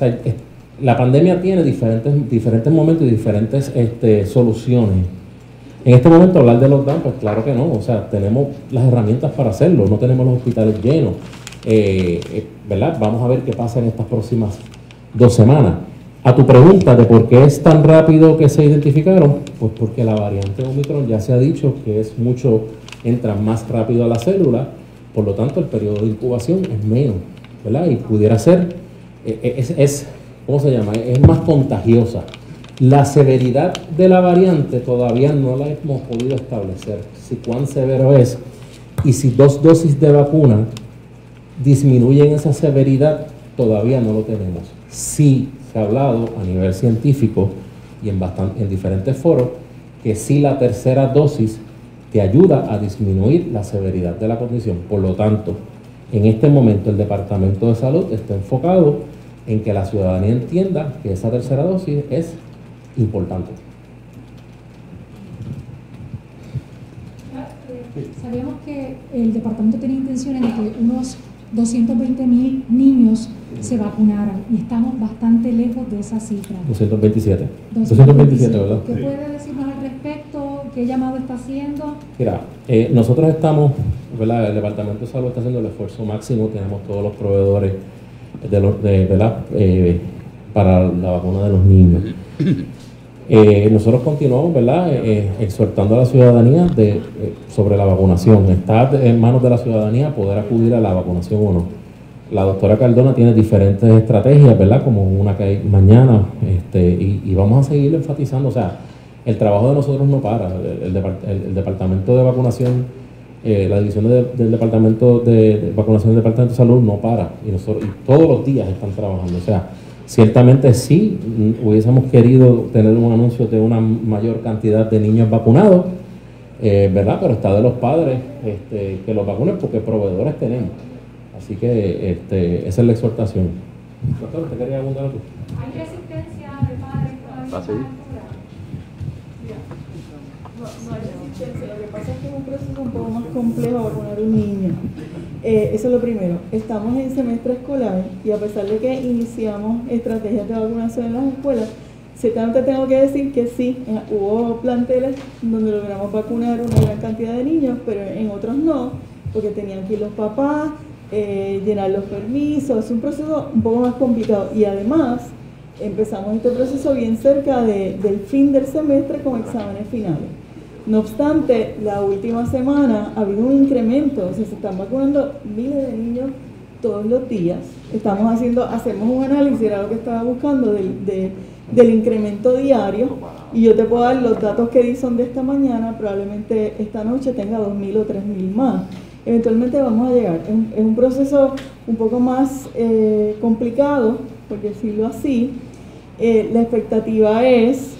eh, la pandemia tiene diferentes, diferentes momentos y diferentes este, soluciones. En este momento hablar de lockdown, pues claro que no, o sea, tenemos las herramientas para hacerlo, no tenemos los hospitales llenos, eh, ¿verdad? Vamos a ver qué pasa en estas próximas dos semanas. A tu pregunta de por qué es tan rápido que se identificaron, pues porque la variante Omicron ya se ha dicho que es mucho, entra más rápido a la célula, por lo tanto el periodo de incubación es menos, ¿verdad? Y pudiera ser, eh, eh, es, ¿cómo se llama? Es más contagiosa. La severidad de la variante todavía no la hemos podido establecer, si cuán severo es y si dos dosis de vacuna disminuyen esa severidad, todavía no lo tenemos. Sí ha hablado a nivel científico y en, en diferentes foros que si la tercera dosis te ayuda a disminuir la severidad de la condición. Por lo tanto, En este momento el Departamento de Salud está enfocado en que la ciudadanía entienda que esa tercera dosis es importante. Sabíamos que el departamento tenía intenciones de que unos 220 mil niños se vacunaran y estamos bastante lejos de esa cifra. 227. 227, ¿verdad? ¿Qué puede decirnos al respecto? ¿Qué llamado está haciendo? Mira, eh, nosotros estamos, ¿verdad? El Departamento de Salud está haciendo el esfuerzo máximo, tenemos todos los proveedores de los, de, ¿verdad? Eh, para la vacuna de los niños. Eh, nosotros continuamos, ¿verdad? Eh, exhortando a la ciudadanía de, eh, sobre la vacunación. Está en manos de la ciudadanía poder acudir a la vacunación o no. La doctora Cardona tiene diferentes estrategias, ¿verdad? Como una que hay mañana, este, y, vamos a seguir enfatizando. O sea, el trabajo de nosotros no para. El, departamento de vacunación, la división del departamento de, vacunación del departamento de salud no para. Y, nosotros, y todos los días están trabajando. O sea, Ciertamente sí, hubiésemos querido tener un anuncio de una mayor cantidad de niños vacunados, eh, ¿verdad? Pero está de los padres este, que los vacunen porque proveedores tenemos. Así que este, esa es la exhortación. Doctor, ¿te quería preguntar algo? ¿Hay resistencia de padres todavía? No, no hay resistencia, lo que pasa es que es un proceso un poco más complejo vacunar a un niño. Eh, eso es lo primero. Estamos en semestre escolar y a pesar de que iniciamos estrategias de vacunación en las escuelas, ciertamente tengo que decir que sí, eh, hubo planteles donde logramos vacunar una gran cantidad de niños, pero en otros no, porque tenían que ir los papás, eh, llenar los permisos, es un proceso un poco más complicado. Y además, empezamos este proceso bien cerca del fin del semestre con exámenes finales. No obstante, la última semana ha habido un incremento, se están vacunando miles de niños todos los días. Estamos haciendo, hacemos un análisis, era lo que estaba buscando, del, del incremento diario. Y yo te puedo dar los datos que di son de esta mañana, probablemente esta noche tenga 2.000 o 3.000 más. Eventualmente vamos a llegar. Es un, proceso un poco más eh, complicado, por decirlo así. Eh, la expectativa es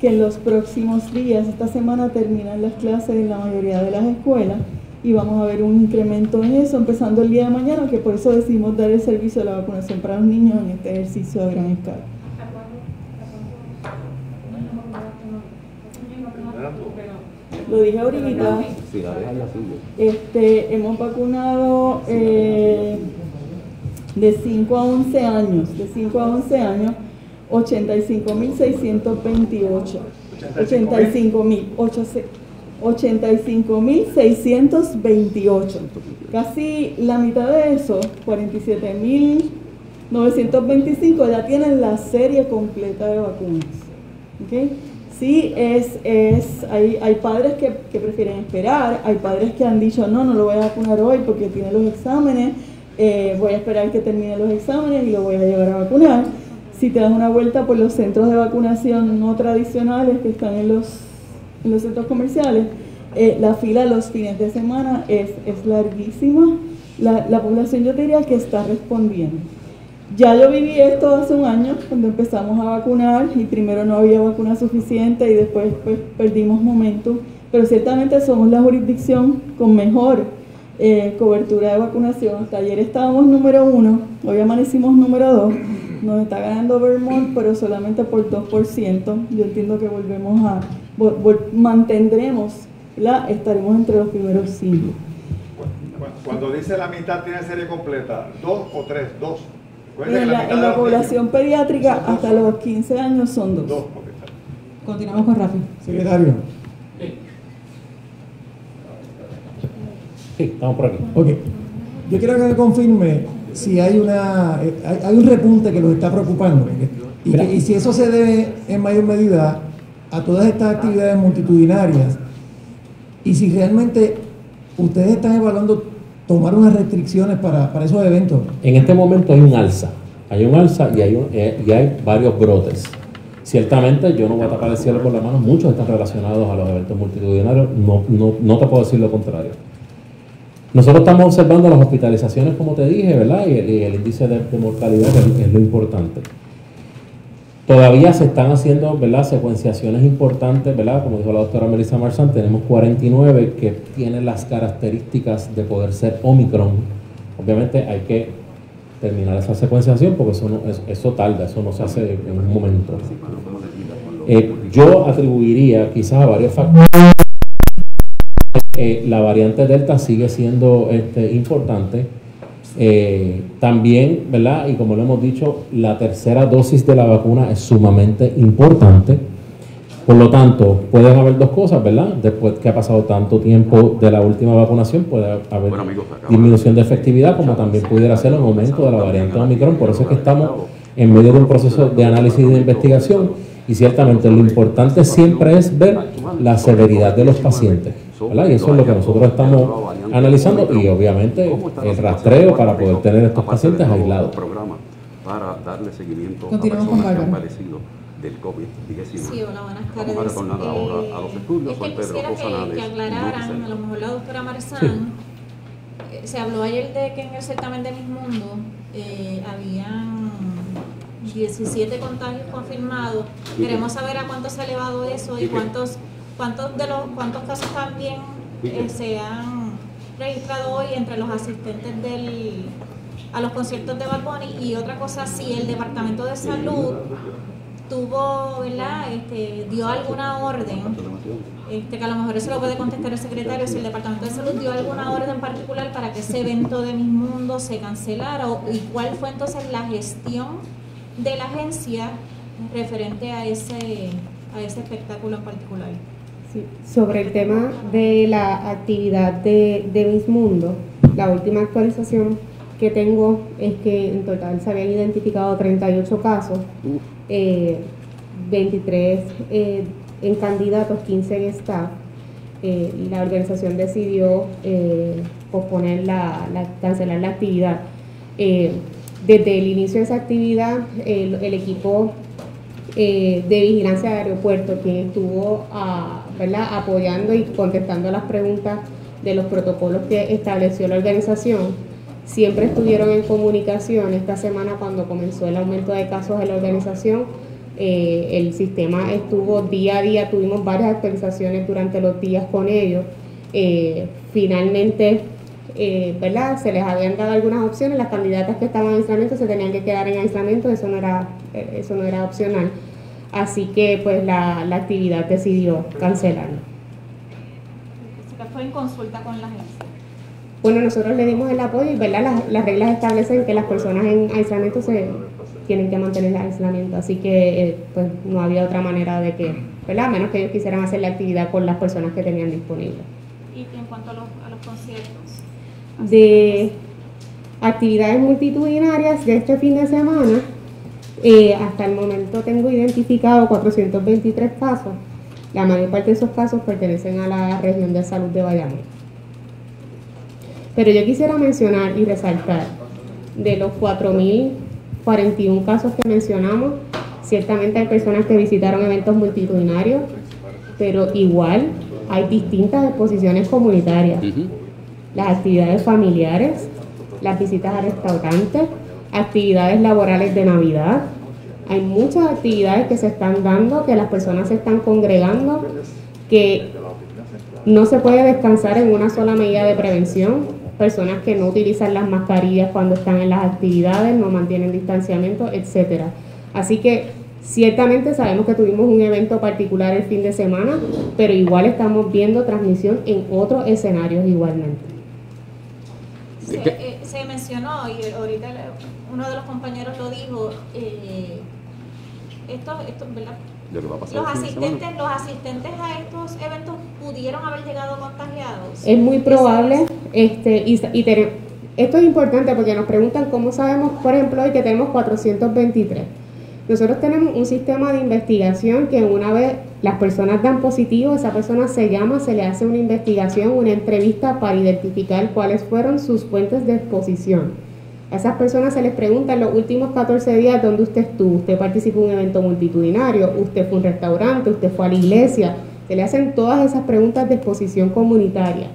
que en los próximos días, esta semana terminan las clases en la mayoría de las escuelas y vamos a ver un incremento en eso, empezando el día de mañana, que por eso decidimos dar el servicio de la vacunación para los niños en este ejercicio de gran escala. Lo dije ahorita, este, hemos vacunado eh, de 5 a 11 años, de 5 a 11 años, 85.628. 85.628. Casi la mitad de eso, 47.925, ya tienen la serie completa de vacunas. ¿Okay? Sí, es, es, hay, hay padres que, que, prefieren esperar, hay padres que han dicho, no, no lo voy a vacunar hoy porque tiene los exámenes, eh, voy a esperar que termine los exámenes y lo voy a llevar a vacunar si te das una vuelta por los centros de vacunación no tradicionales que están en los, en los centros comerciales, eh, la fila los fines de semana es, es larguísima. La, la, población yo diría que está respondiendo. Ya yo viví esto hace un año, cuando empezamos a vacunar y primero no había vacuna suficiente y después pues, perdimos momentum, pero ciertamente somos la jurisdicción con mejor eh, cobertura de vacunación. Hasta ayer estábamos número uno, hoy amanecimos número dos nos está ganando Vermont, pero solamente por 2%. Yo entiendo que volvemos a, mantendremos, la, estaremos entre los primeros cinco. Cuando dice la mitad tiene serie completa, ¿dos o tres? Dos. En la, población pediátrica hasta los 15 años son dos. dos Continuamos con Rafi. Secretario. Sí, estamos por aquí. Ok. Yo quiero que me confirme si hay, una, eh, hay, un repunte que los está preocupando y, si eso se debe en mayor medida a todas estas actividades multitudinarias y si realmente ustedes están evaluando tomar unas restricciones para, para esos eventos. En este momento hay un alza, hay un alza y hay, eh, y hay varios brotes. Ciertamente yo no voy a tapar el cielo con la mano, muchos están relacionados a los eventos multitudinarios, no, no, no te puedo decir lo contrario. Nosotros estamos observando las hospitalizaciones, como te dije, ¿verdad? Y el, índice de, mortalidad, que es lo importante. Todavía se están haciendo ¿verdad? secuenciaciones importantes, ¿verdad? como dijo la doctora Melissa Marzán, tenemos 49 que tienen las características de poder ser Omicron. Obviamente hay que terminar esa secuenciación porque eso, no, eso, tarda, eso no se hace en un momento. Eh, yo atribuiría quizás a varios factores. Eh, la variante Delta sigue siendo este, importante eh, también, ¿verdad? Y como lo hemos dicho, la tercera dosis de la vacuna es sumamente importante. Por lo tanto, pueden haber dos cosas, ¿verdad? Después que ha pasado tanto tiempo de la última vacunación, puede haber disminución de efectividad, como también pudiera ser un aumento de la variante Omicron. Por eso es que estamos en medio de un proceso de análisis y de investigación. Y ciertamente lo importante siempre es ver la severidad de los pacientes. ¿Verdad? Y eso es lo que nosotros estamos analizando y obviamente el rastreo para poder tener estos pacientes aislados. Para darle seguimiento a personas que han padecido del COVID-19. Sí, hola, buenas tardes. Vamos a retornar ahora a los estudios. Es que quisiera que, que aclararan, a lo mejor la doctora Marzán, eh, se habló ayer de que en el certamen de Mis Mundo eh, habían 17 contagios confirmados. Queremos saber a cuánto se ha elevado eso y cuántos, cuántos de los cuántos casos también eh, se han registrado hoy entre los asistentes del, a los conciertos de Balboni y otra cosa, si el Departamento de Salud tuvo, ¿verdad? Este, dio alguna orden, este, que a lo mejor eso lo puede contestar el secretario, si el Departamento de Salud dio alguna orden particular para que ese evento de Mis Mundo se cancelara y cuál fue entonces la gestión de la agencia referente a ese, a ese espectáculo en particular. Sobre el tema de la actividad de, de Mis Mundo, la última actualización que tengo es que en total se habían identificado 38 casos, 23 eh, eh, en candidatos, 15 en staff. Eh, y la organización decidió posponer la, cancelar la actividad. desde el inicio de esa actividad, el equipo de vigilancia de aeropuerto, quien estuvo a, apoyando y contestando las preguntas de los protocolos que estableció la organización. Siempre estuvieron en comunicación. Esta semana cuando comenzó el aumento de casos en la organización, eh, el sistema estuvo día a día, tuvimos varias actualizaciones durante los días con ellos. Eh, finalmente, eh, ¿verdad? Se les habían dado algunas opciones, las candidatas que estaban en aislamiento se tenían que quedar en aislamiento, eso no era, eso no era opcional. Así que pues la, la actividad decidió cancelarlo. fue en consulta con la agencia? Bueno, nosotros le dimos el apoyo y ¿verdad? Las, las reglas establecen que las personas en aislamiento se tienen que mantener el aislamiento, así que eh, pues no había otra manera de que, ¿verdad? A menos que ellos quisieran hacer la actividad con las personas que tenían disponibles. ¿Y en cuanto a los, a los conciertos? De actividades multitudinarias de este fin de semana, eh, hasta el momento tengo identificado 423 casos. La mayor parte de esos casos pertenecen a la región de salud de Bayamón. Pero yo quisiera mencionar y resaltar de los 4.041 casos que mencionamos, ciertamente hay personas que visitaron eventos multitudinarios, pero igual hay distintas exposiciones comunitarias. Las actividades familiares, las visitas a restaurantes, actividades laborales de Navidad. Hay muchas actividades que se están dando, que las personas se están congregando, que no se puede descansar en una sola medida de prevención. Personas que no utilizan las mascarillas cuando están en las actividades, no mantienen distanciamiento, etcétera. Así que ciertamente sabemos que tuvimos un evento particular el fin de semana, pero igual estamos viendo transmisión en otros escenarios igualmente. Se, eh, se mencionó y ahorita uno de los compañeros lo dijo, eh, esto, esto, ¿verdad? los asistentes, los asistentes a estos eventos pudieron haber llegado contagiados. Es muy probable, este, y, esto es importante porque nos preguntan cómo sabemos, por ejemplo, hoy que tenemos 423. Nosotros tenemos un sistema de investigación que una vez las personas dan positivo, esa persona se llama, se le hace una investigación, una entrevista para identificar cuáles fueron sus fuentes de exposición a esas personas se les pregunta en los últimos 14 días dónde usted estuvo, usted participó en un evento multitudinario, usted fue a un restaurante, usted fue a la iglesia. Se le hacen todas esas preguntas de exposición comunitaria.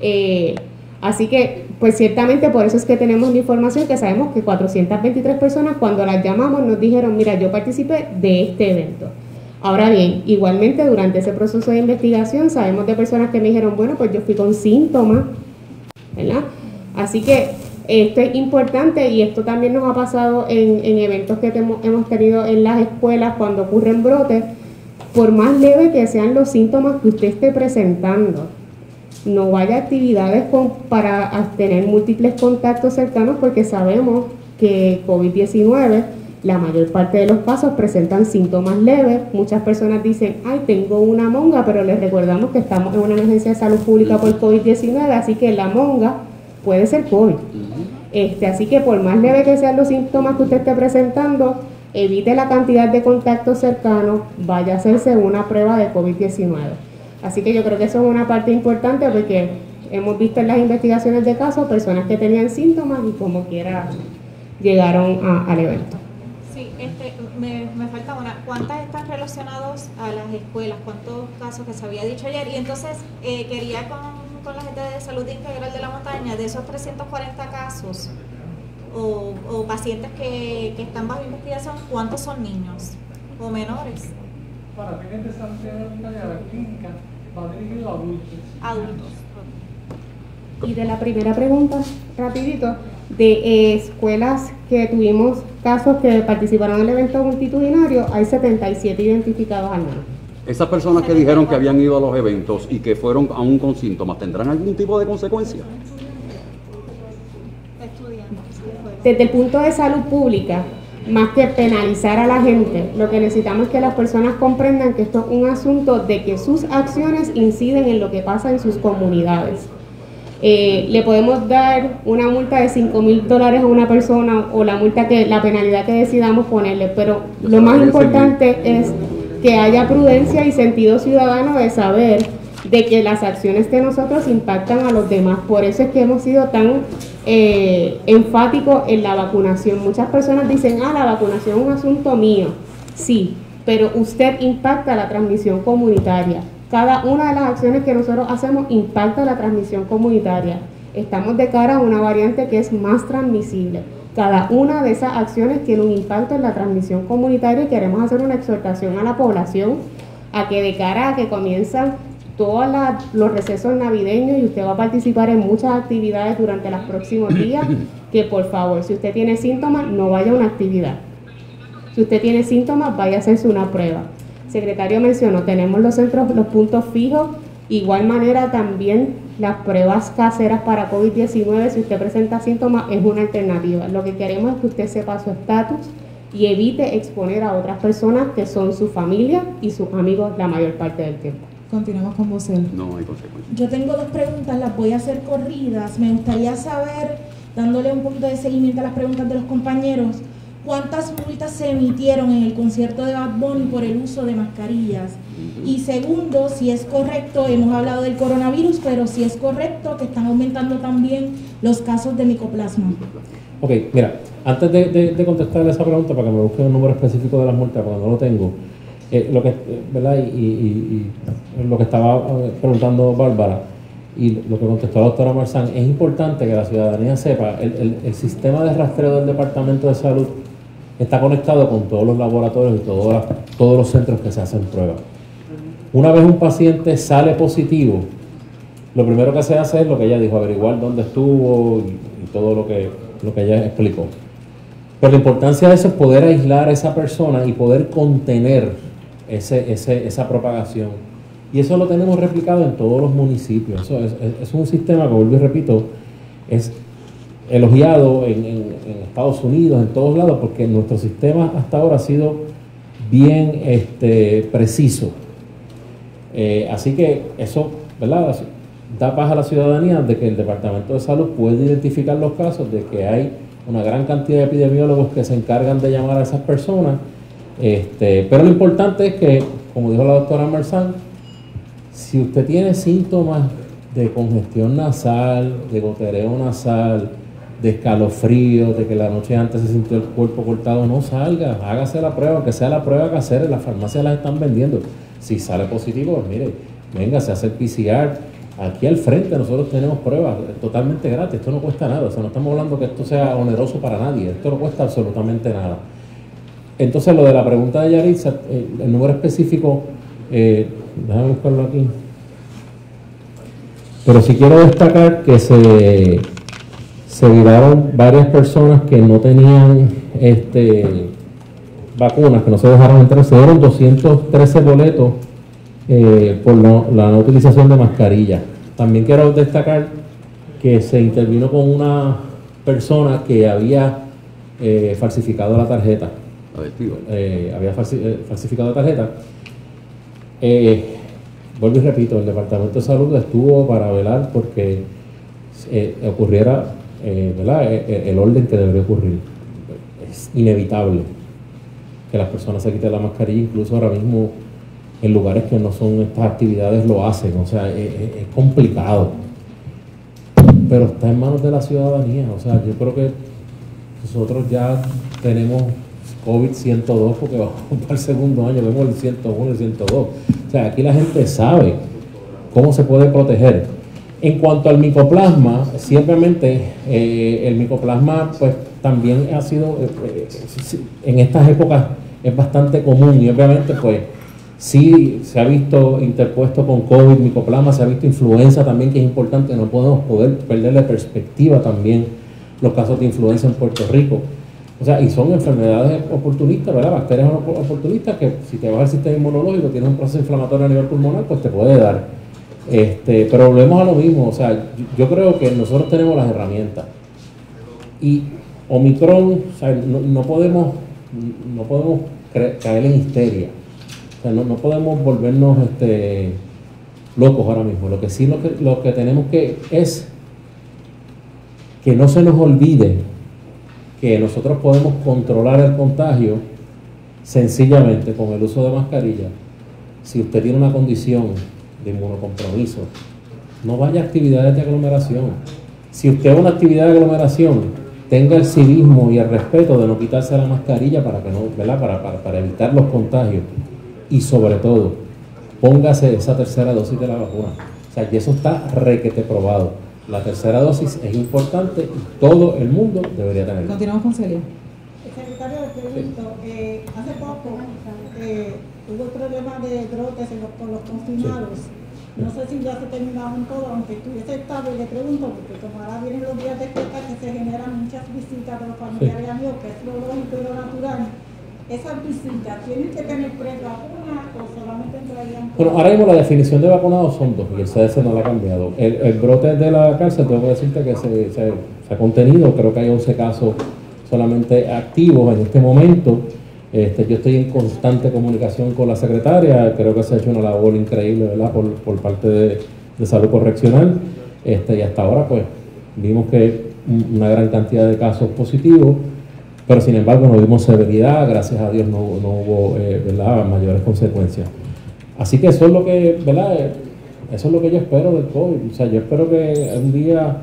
Eh, Así que, pues ciertamente por eso es que tenemos la información que sabemos que 423 personas cuando las llamamos nos dijeron, mira, yo participé de este evento. Ahora bien, igualmente durante ese proceso de investigación sabemos de personas que me dijeron, bueno, pues yo fui con síntomas, ¿verdad? Así que esto es importante y esto también nos ha pasado en, eventos que hemos tenido en las escuelas cuando ocurren brotes, por más leve que sean los síntomas que usted esté presentando no vaya a actividades para tener múltiples contactos cercanos porque sabemos que COVID-19, la mayor parte de los casos presentan síntomas leves. Muchas personas dicen, ay, tengo una monga, pero les recordamos que estamos en una emergencia de salud pública por COVID-19, así que la monga puede ser COVID. Este, así que por más leve que sean los síntomas que usted esté presentando, evite la cantidad de contactos cercanos, vaya a hacerse una prueba de COVID-19. Así que yo creo que eso es una parte importante porque hemos visto en las investigaciones de casos personas que tenían síntomas y como quiera llegaron al evento. Este, me, falta una. ¿Cuántas están relacionados a las escuelas? ¿Cuántos casos que se había dicho ayer? Y entonces eh, quería con, la gente de salud integral de la montaña, de esos 340 casos o, pacientes que, que están bajo investigación, ¿cuántos son niños o menores? Para fines de salud de la clínica, va dirigido a adultos. Adultos. Y de la primera pregunta, rapidito, de escuelas que tuvimos casos que participaron en el evento multitudinario, hay 77 identificados al menos. Esas personas que dijeron que habían ido a los eventos y que fueron aún con síntomas, ¿tendrán algún tipo de consecuencia? Desde el punto de salud pública, más que penalizar a la gente, lo que necesitamos es que las personas comprendan que esto es un asunto de que sus acciones inciden en lo que pasa en sus comunidades. Eh, le podemos dar una multa de 5 mil dólares a una persona o la multa que la penalidad que decidamos ponerle, pero lo más importante es que haya prudencia y sentido ciudadano de saber de que las acciones de nosotros impactan a los demás. Por eso es que hemos sido tan eh, enfáticos en la vacunación. Muchas personas dicen, ah, la vacunación es un asunto mío. Sí, pero usted impacta la transmisión comunitaria. Cada una de las acciones que nosotros hacemos impacta la transmisión comunitaria. Estamos de cara a una variante que es más transmisible. Cada una de esas acciones tiene un impacto en la transmisión comunitaria y queremos hacer una exhortación a la población a que de cara a que comienzan todos los recesos navideños y usted va a participar en muchas actividades durante los próximos días, que por favor, si usted tiene síntomas, no vaya a una actividad. Si usted tiene síntomas, vaya a hacerse una prueba. Secretario mencionó, tenemos los centros, los puntos fijos, igual manera también las pruebas caseras para COVID-19, si usted presenta síntomas, es una alternativa. Lo que queremos es que usted sepa su estatus y evite exponer a otras personas que son su familia y sus amigos la mayor parte del tiempo. Continuamos con vos. No hay consecuencias. Yo tengo dos preguntas, las voy a hacer corridas. Me gustaría saber, dándole un poquito de seguimiento a las preguntas de los compañeros, ¿cuántas multas se emitieron en el concierto de Bad Bunny por el uso de mascarillas? Y segundo, si es correcto, hemos hablado del coronavirus, pero si es correcto que están aumentando también los casos de micoplasma. Ok, mira, antes de, de, contestar esa pregunta, para que me busque un número específico de las multas, porque no lo tengo, eh, lo que, ¿verdad? Y, lo que estaba eh, preguntando Bárbara y lo que contestó la doctora Marzán, es importante que la ciudadanía sepa, el, el, sistema de rastreo del Departamento de Salud está conectado con todos los laboratorios y todos, todos los centros que se hacen pruebas. Una vez un paciente sale positivo, lo primero que se hace es lo que ella dijo, averiguar dónde estuvo y, todo lo que, lo que ella explicó. Pero la importancia de eso es poder aislar a esa persona y poder contener ese, ese, esa propagación. Y eso lo tenemos replicado en todos los municipios. Eso es, un sistema que, vuelvo y repito, es elogiado en, Estados Unidos, en todos lados, porque nuestro sistema hasta ahora ha sido bien este, preciso. Eh, así que eso, ¿verdad? Da paz a la ciudadanía de que el Departamento de Salud puede identificar los casos de que hay una gran cantidad de epidemiólogos que se encargan de llamar a esas personas este, pero lo importante es que, como dijo la doctora Marzán, si usted tiene síntomas de congestión nasal, de gotereo nasal, de escalofrío, de que la noche antes se sintió el cuerpo cortado, no salga, hágase la prueba, que sea la prueba que hacer, las farmacias las están vendiendo. Si sale positivo, pues mire, venga, se hace el PCR Aquí al frente nosotros tenemos pruebas totalmente gratis, esto no cuesta nada, o sea, no estamos hablando que esto sea oneroso para nadie, esto no cuesta absolutamente nada. Entonces, lo de la pregunta de Yaritza, el número específico, eh, déjame buscarlo aquí. Pero sí quiero destacar que se, se viraron varias personas que no tenían este, vacunas, que no se dejaron entrar, se dieron 213 boletos eh, por la no utilización de mascarilla. También quiero destacar que se intervino con una persona que había eh, falsificado la tarjeta. Eh, había falsificado la tarjeta. vuelvo y repito, el Departamento de Salud estuvo para velar porque ocurriera el orden que debería ocurrir. Es inevitable que las personas se quiten la mascarilla, incluso ahora mismo en lugares que no son estas actividades lo hacen, o sea, es, complicado. Pero está en manos de la ciudadanía, o sea, yo creo que nosotros ya tenemos COVID-102 porque vamos para el segundo año, vemos el 101, el 102. O sea, aquí la gente sabe cómo se puede proteger. En cuanto al micoplasma, simplemente eh, el micoplasma pues también ha sido, eh, eh, en estas épocas es bastante común y obviamente pues Sí, se ha visto interpuesto con COVID, micoplasma, se ha visto influenza también, que es importante, no podemos poder perder de perspectiva también los casos de influenza en Puerto Rico. O sea, y son enfermedades oportunistas, ¿verdad? Bacterias oportunistas que si te vas al sistema inmunológico, tienes un proceso inflamatorio a nivel pulmonar, pues te puede dar. Este, pero volvemos a lo mismo, o sea, yo, creo que nosotros tenemos las herramientas. Y Omicron, o sea, no, podemos, no podemos caer en histeria no, podemos volvernos este, locos ahora mismo. Lo que sí lo que, lo que tenemos que es que no se nos olvide que nosotros podemos controlar el contagio sencillamente con el uso de mascarilla. Si usted tiene una condición de inmunocompromiso, no vaya a actividades de aglomeración. Si usted va a una actividad de aglomeración, tenga el civismo y el respeto de no quitarse la mascarilla para que no, Para, para, para evitar los contagios y sobre todo, póngase esa tercera dosis de la vacuna. O sea, y eso está requete probado. La tercera dosis es importante y todo el mundo debería tenerla. Continuamos con Celia. Secretario, pregunto, eh, hace poco eh, hubo el problema de brotes con los confinados. No sé si ya se terminaron todo, aunque estuviese estable, le pregunto, porque como ahora vienen los días de fiesta que se generan muchas visitas de los familiares y amigos, que es lo lógico y lo natural esas visitas tienen que tener prevacuna o solamente entrarían Bueno, ahora mismo la definición de vacunado son dos y el CDC no la ha cambiado. El, brote de la cárcel, tengo que decirte que se, ha contenido, creo que hay 11 casos solamente activos en este momento. Este, yo estoy en constante comunicación con la secretaria, creo que se ha hecho una labor increíble ¿verdad? Por, parte de, salud correccional este, y hasta ahora pues vimos que una gran cantidad de casos positivos pero sin embargo no vimos severidad, gracias a Dios no, hubo eh, mayores consecuencias. Así que eso es lo que, ¿verdad? Eso es lo que yo espero del COVID. O sea, yo espero que un día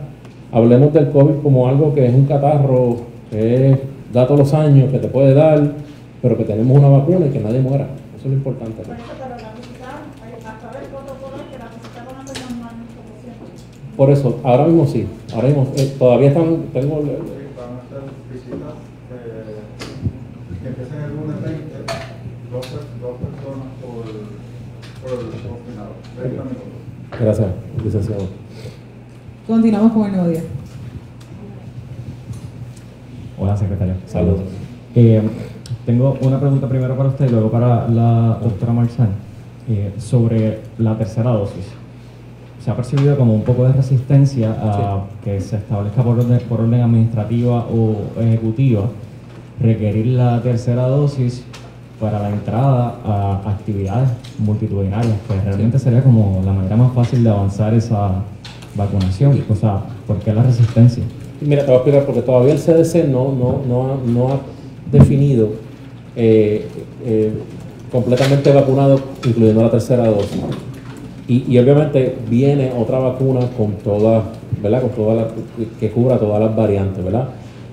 hablemos del COVID como algo que es un catarro, que da todos los años, que te puede dar, pero que tenemos una vacuna y que nadie muera. Eso es lo importante. Por eso, ahora mismo sí. Ahora mismo, eh, todavía están, tengo Gracias, licenciado. Continuamos con el nuevo día. Hola, secretario. Saludos. Eh, tengo una pregunta primero para usted y luego para la doctora Marzán eh, sobre la tercera dosis. Se ha percibido como un poco de resistencia a que se establezca por orden, por orden administrativa o ejecutiva requerir la tercera dosis para la entrada a actividades multitudinarias, que realmente sería como la manera más fácil de avanzar esa vacunación. O sea, ¿por qué la resistencia? Mira, te voy a explicar, porque todavía el CDC no, no, no, no ha definido eh, eh, completamente vacunado, incluyendo la tercera dosis. Y, obviamente viene otra vacuna con todas, ¿verdad? Con todas las, que cubra todas las variantes, ¿verdad?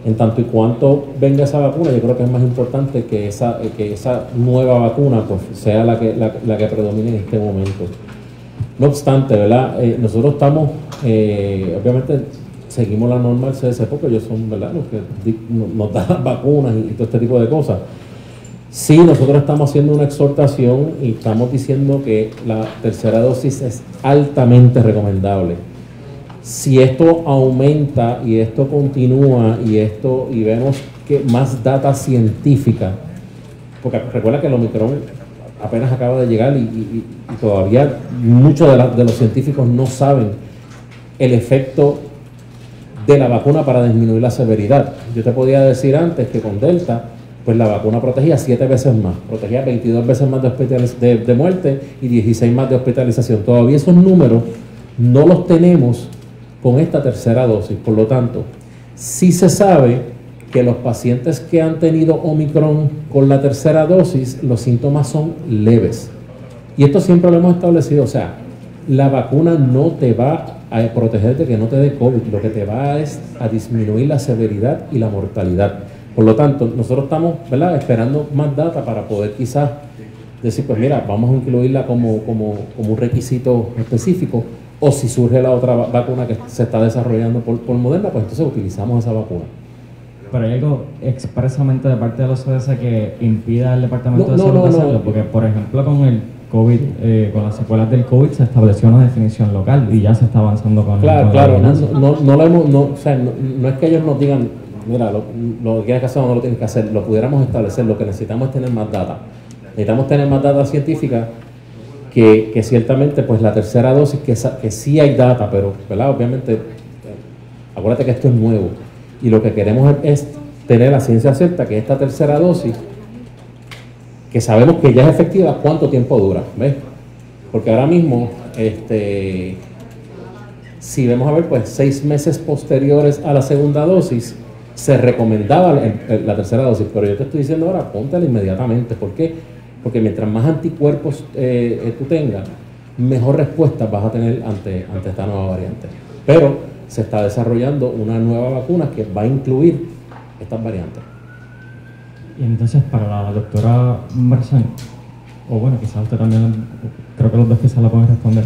En tanto y cuanto venga esa vacuna, yo creo que es más importante que esa, que esa nueva vacuna pues, sea la que, la, que predomine en este momento. No obstante, ¿verdad? Eh, nosotros estamos, obviamente, seguimos la norma del CDC porque ellos son, ¿verdad?, los que nos dan vacunas y, todo este tipo de cosas. Sí, nosotros estamos haciendo una exhortación y estamos diciendo que la tercera dosis es altamente recomendable. Si esto aumenta y esto continúa y esto y vemos que más data científica, porque recuerda que el Omicron apenas acaba de llegar y, todavía muchos de, los científicos no saben el efecto de la vacuna para disminuir la severidad. Yo te podía decir antes que con Delta, pues la vacuna protegía siete veces más, protegía 22 veces más de, de, muerte y 16 más de hospitalización. Todavía esos números no los tenemos con esta tercera dosis. Por lo tanto, sí se sabe que los pacientes que han tenido Omicron con la tercera dosis, los síntomas son leves. Y esto siempre lo hemos establecido, o sea, la vacuna no te va a proteger de que no te dé COVID, lo que te va es a disminuir la severidad y la mortalidad. Por lo tanto, nosotros estamos ¿verdad? esperando más data para poder quizás decir, pues mira, vamos a incluirla como, como, como un requisito específico, o si surge la otra vacuna que se está desarrollando por, por Moderna, pues entonces utilizamos esa vacuna. Pero hay algo expresamente de parte de los CDC que impida al Departamento de Salud hacerlo, porque por ejemplo con el COVID, eh, con las secuelas del COVID se estableció una definición local y ya se está avanzando con Claro, claro, no, no, lo hemos, no, o sea, no, es que ellos nos digan, mira, lo, que quieres que hacer o no lo tienes que hacer, lo pudiéramos establecer, lo que necesitamos es tener más data. Necesitamos tener más data científica que, que ciertamente pues la tercera dosis, que, que sí hay data, pero ¿verdad? obviamente, eh, acuérdate que esto es nuevo y lo que queremos es tener la ciencia cierta que esta tercera dosis, que sabemos que ya es efectiva, ¿cuánto tiempo dura? ¿Ves? Porque ahora mismo, este, si vemos a ver, pues seis meses posteriores a la segunda dosis, se recomendaba la, tercera dosis, pero yo te estoy diciendo ahora, póntela inmediatamente. ¿Por qué? Porque mientras más anticuerpos eh, tú tengas, mejor respuesta vas a tener ante, esta nueva variante. Pero se está desarrollando una nueva vacuna que va a incluir estas variantes. Y entonces para la doctora Marsan, o bueno, quizás usted también, creo que los dos quizás la pueden responder,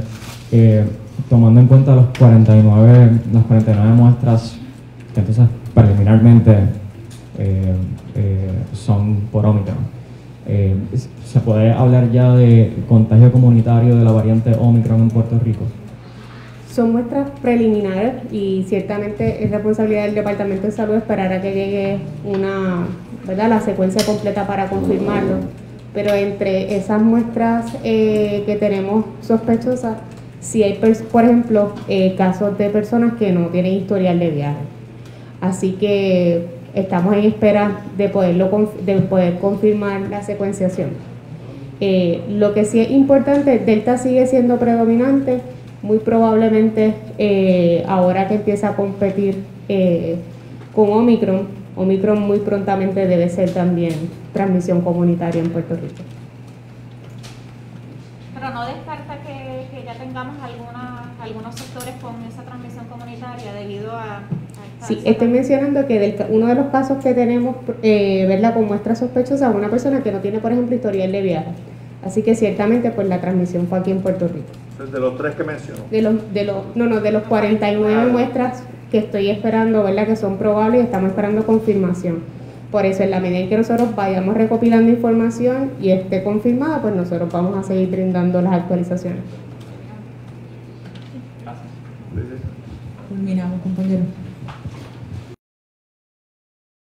eh, tomando en cuenta los 49, las 49 muestras que entonces preliminarmente eh, eh, son por Omicron, ¿se puede hablar ya de contagio comunitario de la variante Omicron en Puerto Rico? son muestras preliminares y ciertamente es responsabilidad del Departamento de Salud esperar a que llegue una, ¿verdad? la secuencia completa para confirmarlo. Pero entre esas muestras eh, que tenemos sospechosas, si hay, por ejemplo, eh, casos de personas que no tienen historial de viaje. Así que estamos en espera de, poderlo, de poder confirmar la secuenciación. Eh, lo que sí es importante, Delta sigue siendo predominante muy probablemente eh, ahora que empieza a competir eh, con Omicron, Omicron muy prontamente debe ser también transmisión comunitaria en Puerto Rico. Pero no descarta que, ya tengamos algunos sectores con esa transmisión comunitaria debido a... sí, estoy mencionando que uno de los casos que tenemos, eh, verla con muestra sospechosa, una persona que no tiene, por ejemplo, historial de viaje. Así que ciertamente pues la transmisión fue aquí en Puerto Rico. De los tres que mencionó. De los, de los, no, no, de los 49 muestras que estoy esperando, ¿verdad? Que son probables y estamos esperando confirmación. Por eso, en la medida en que nosotros vayamos recopilando información y esté confirmada, pues nosotros vamos a seguir brindando las actualizaciones. Terminamos, compañero.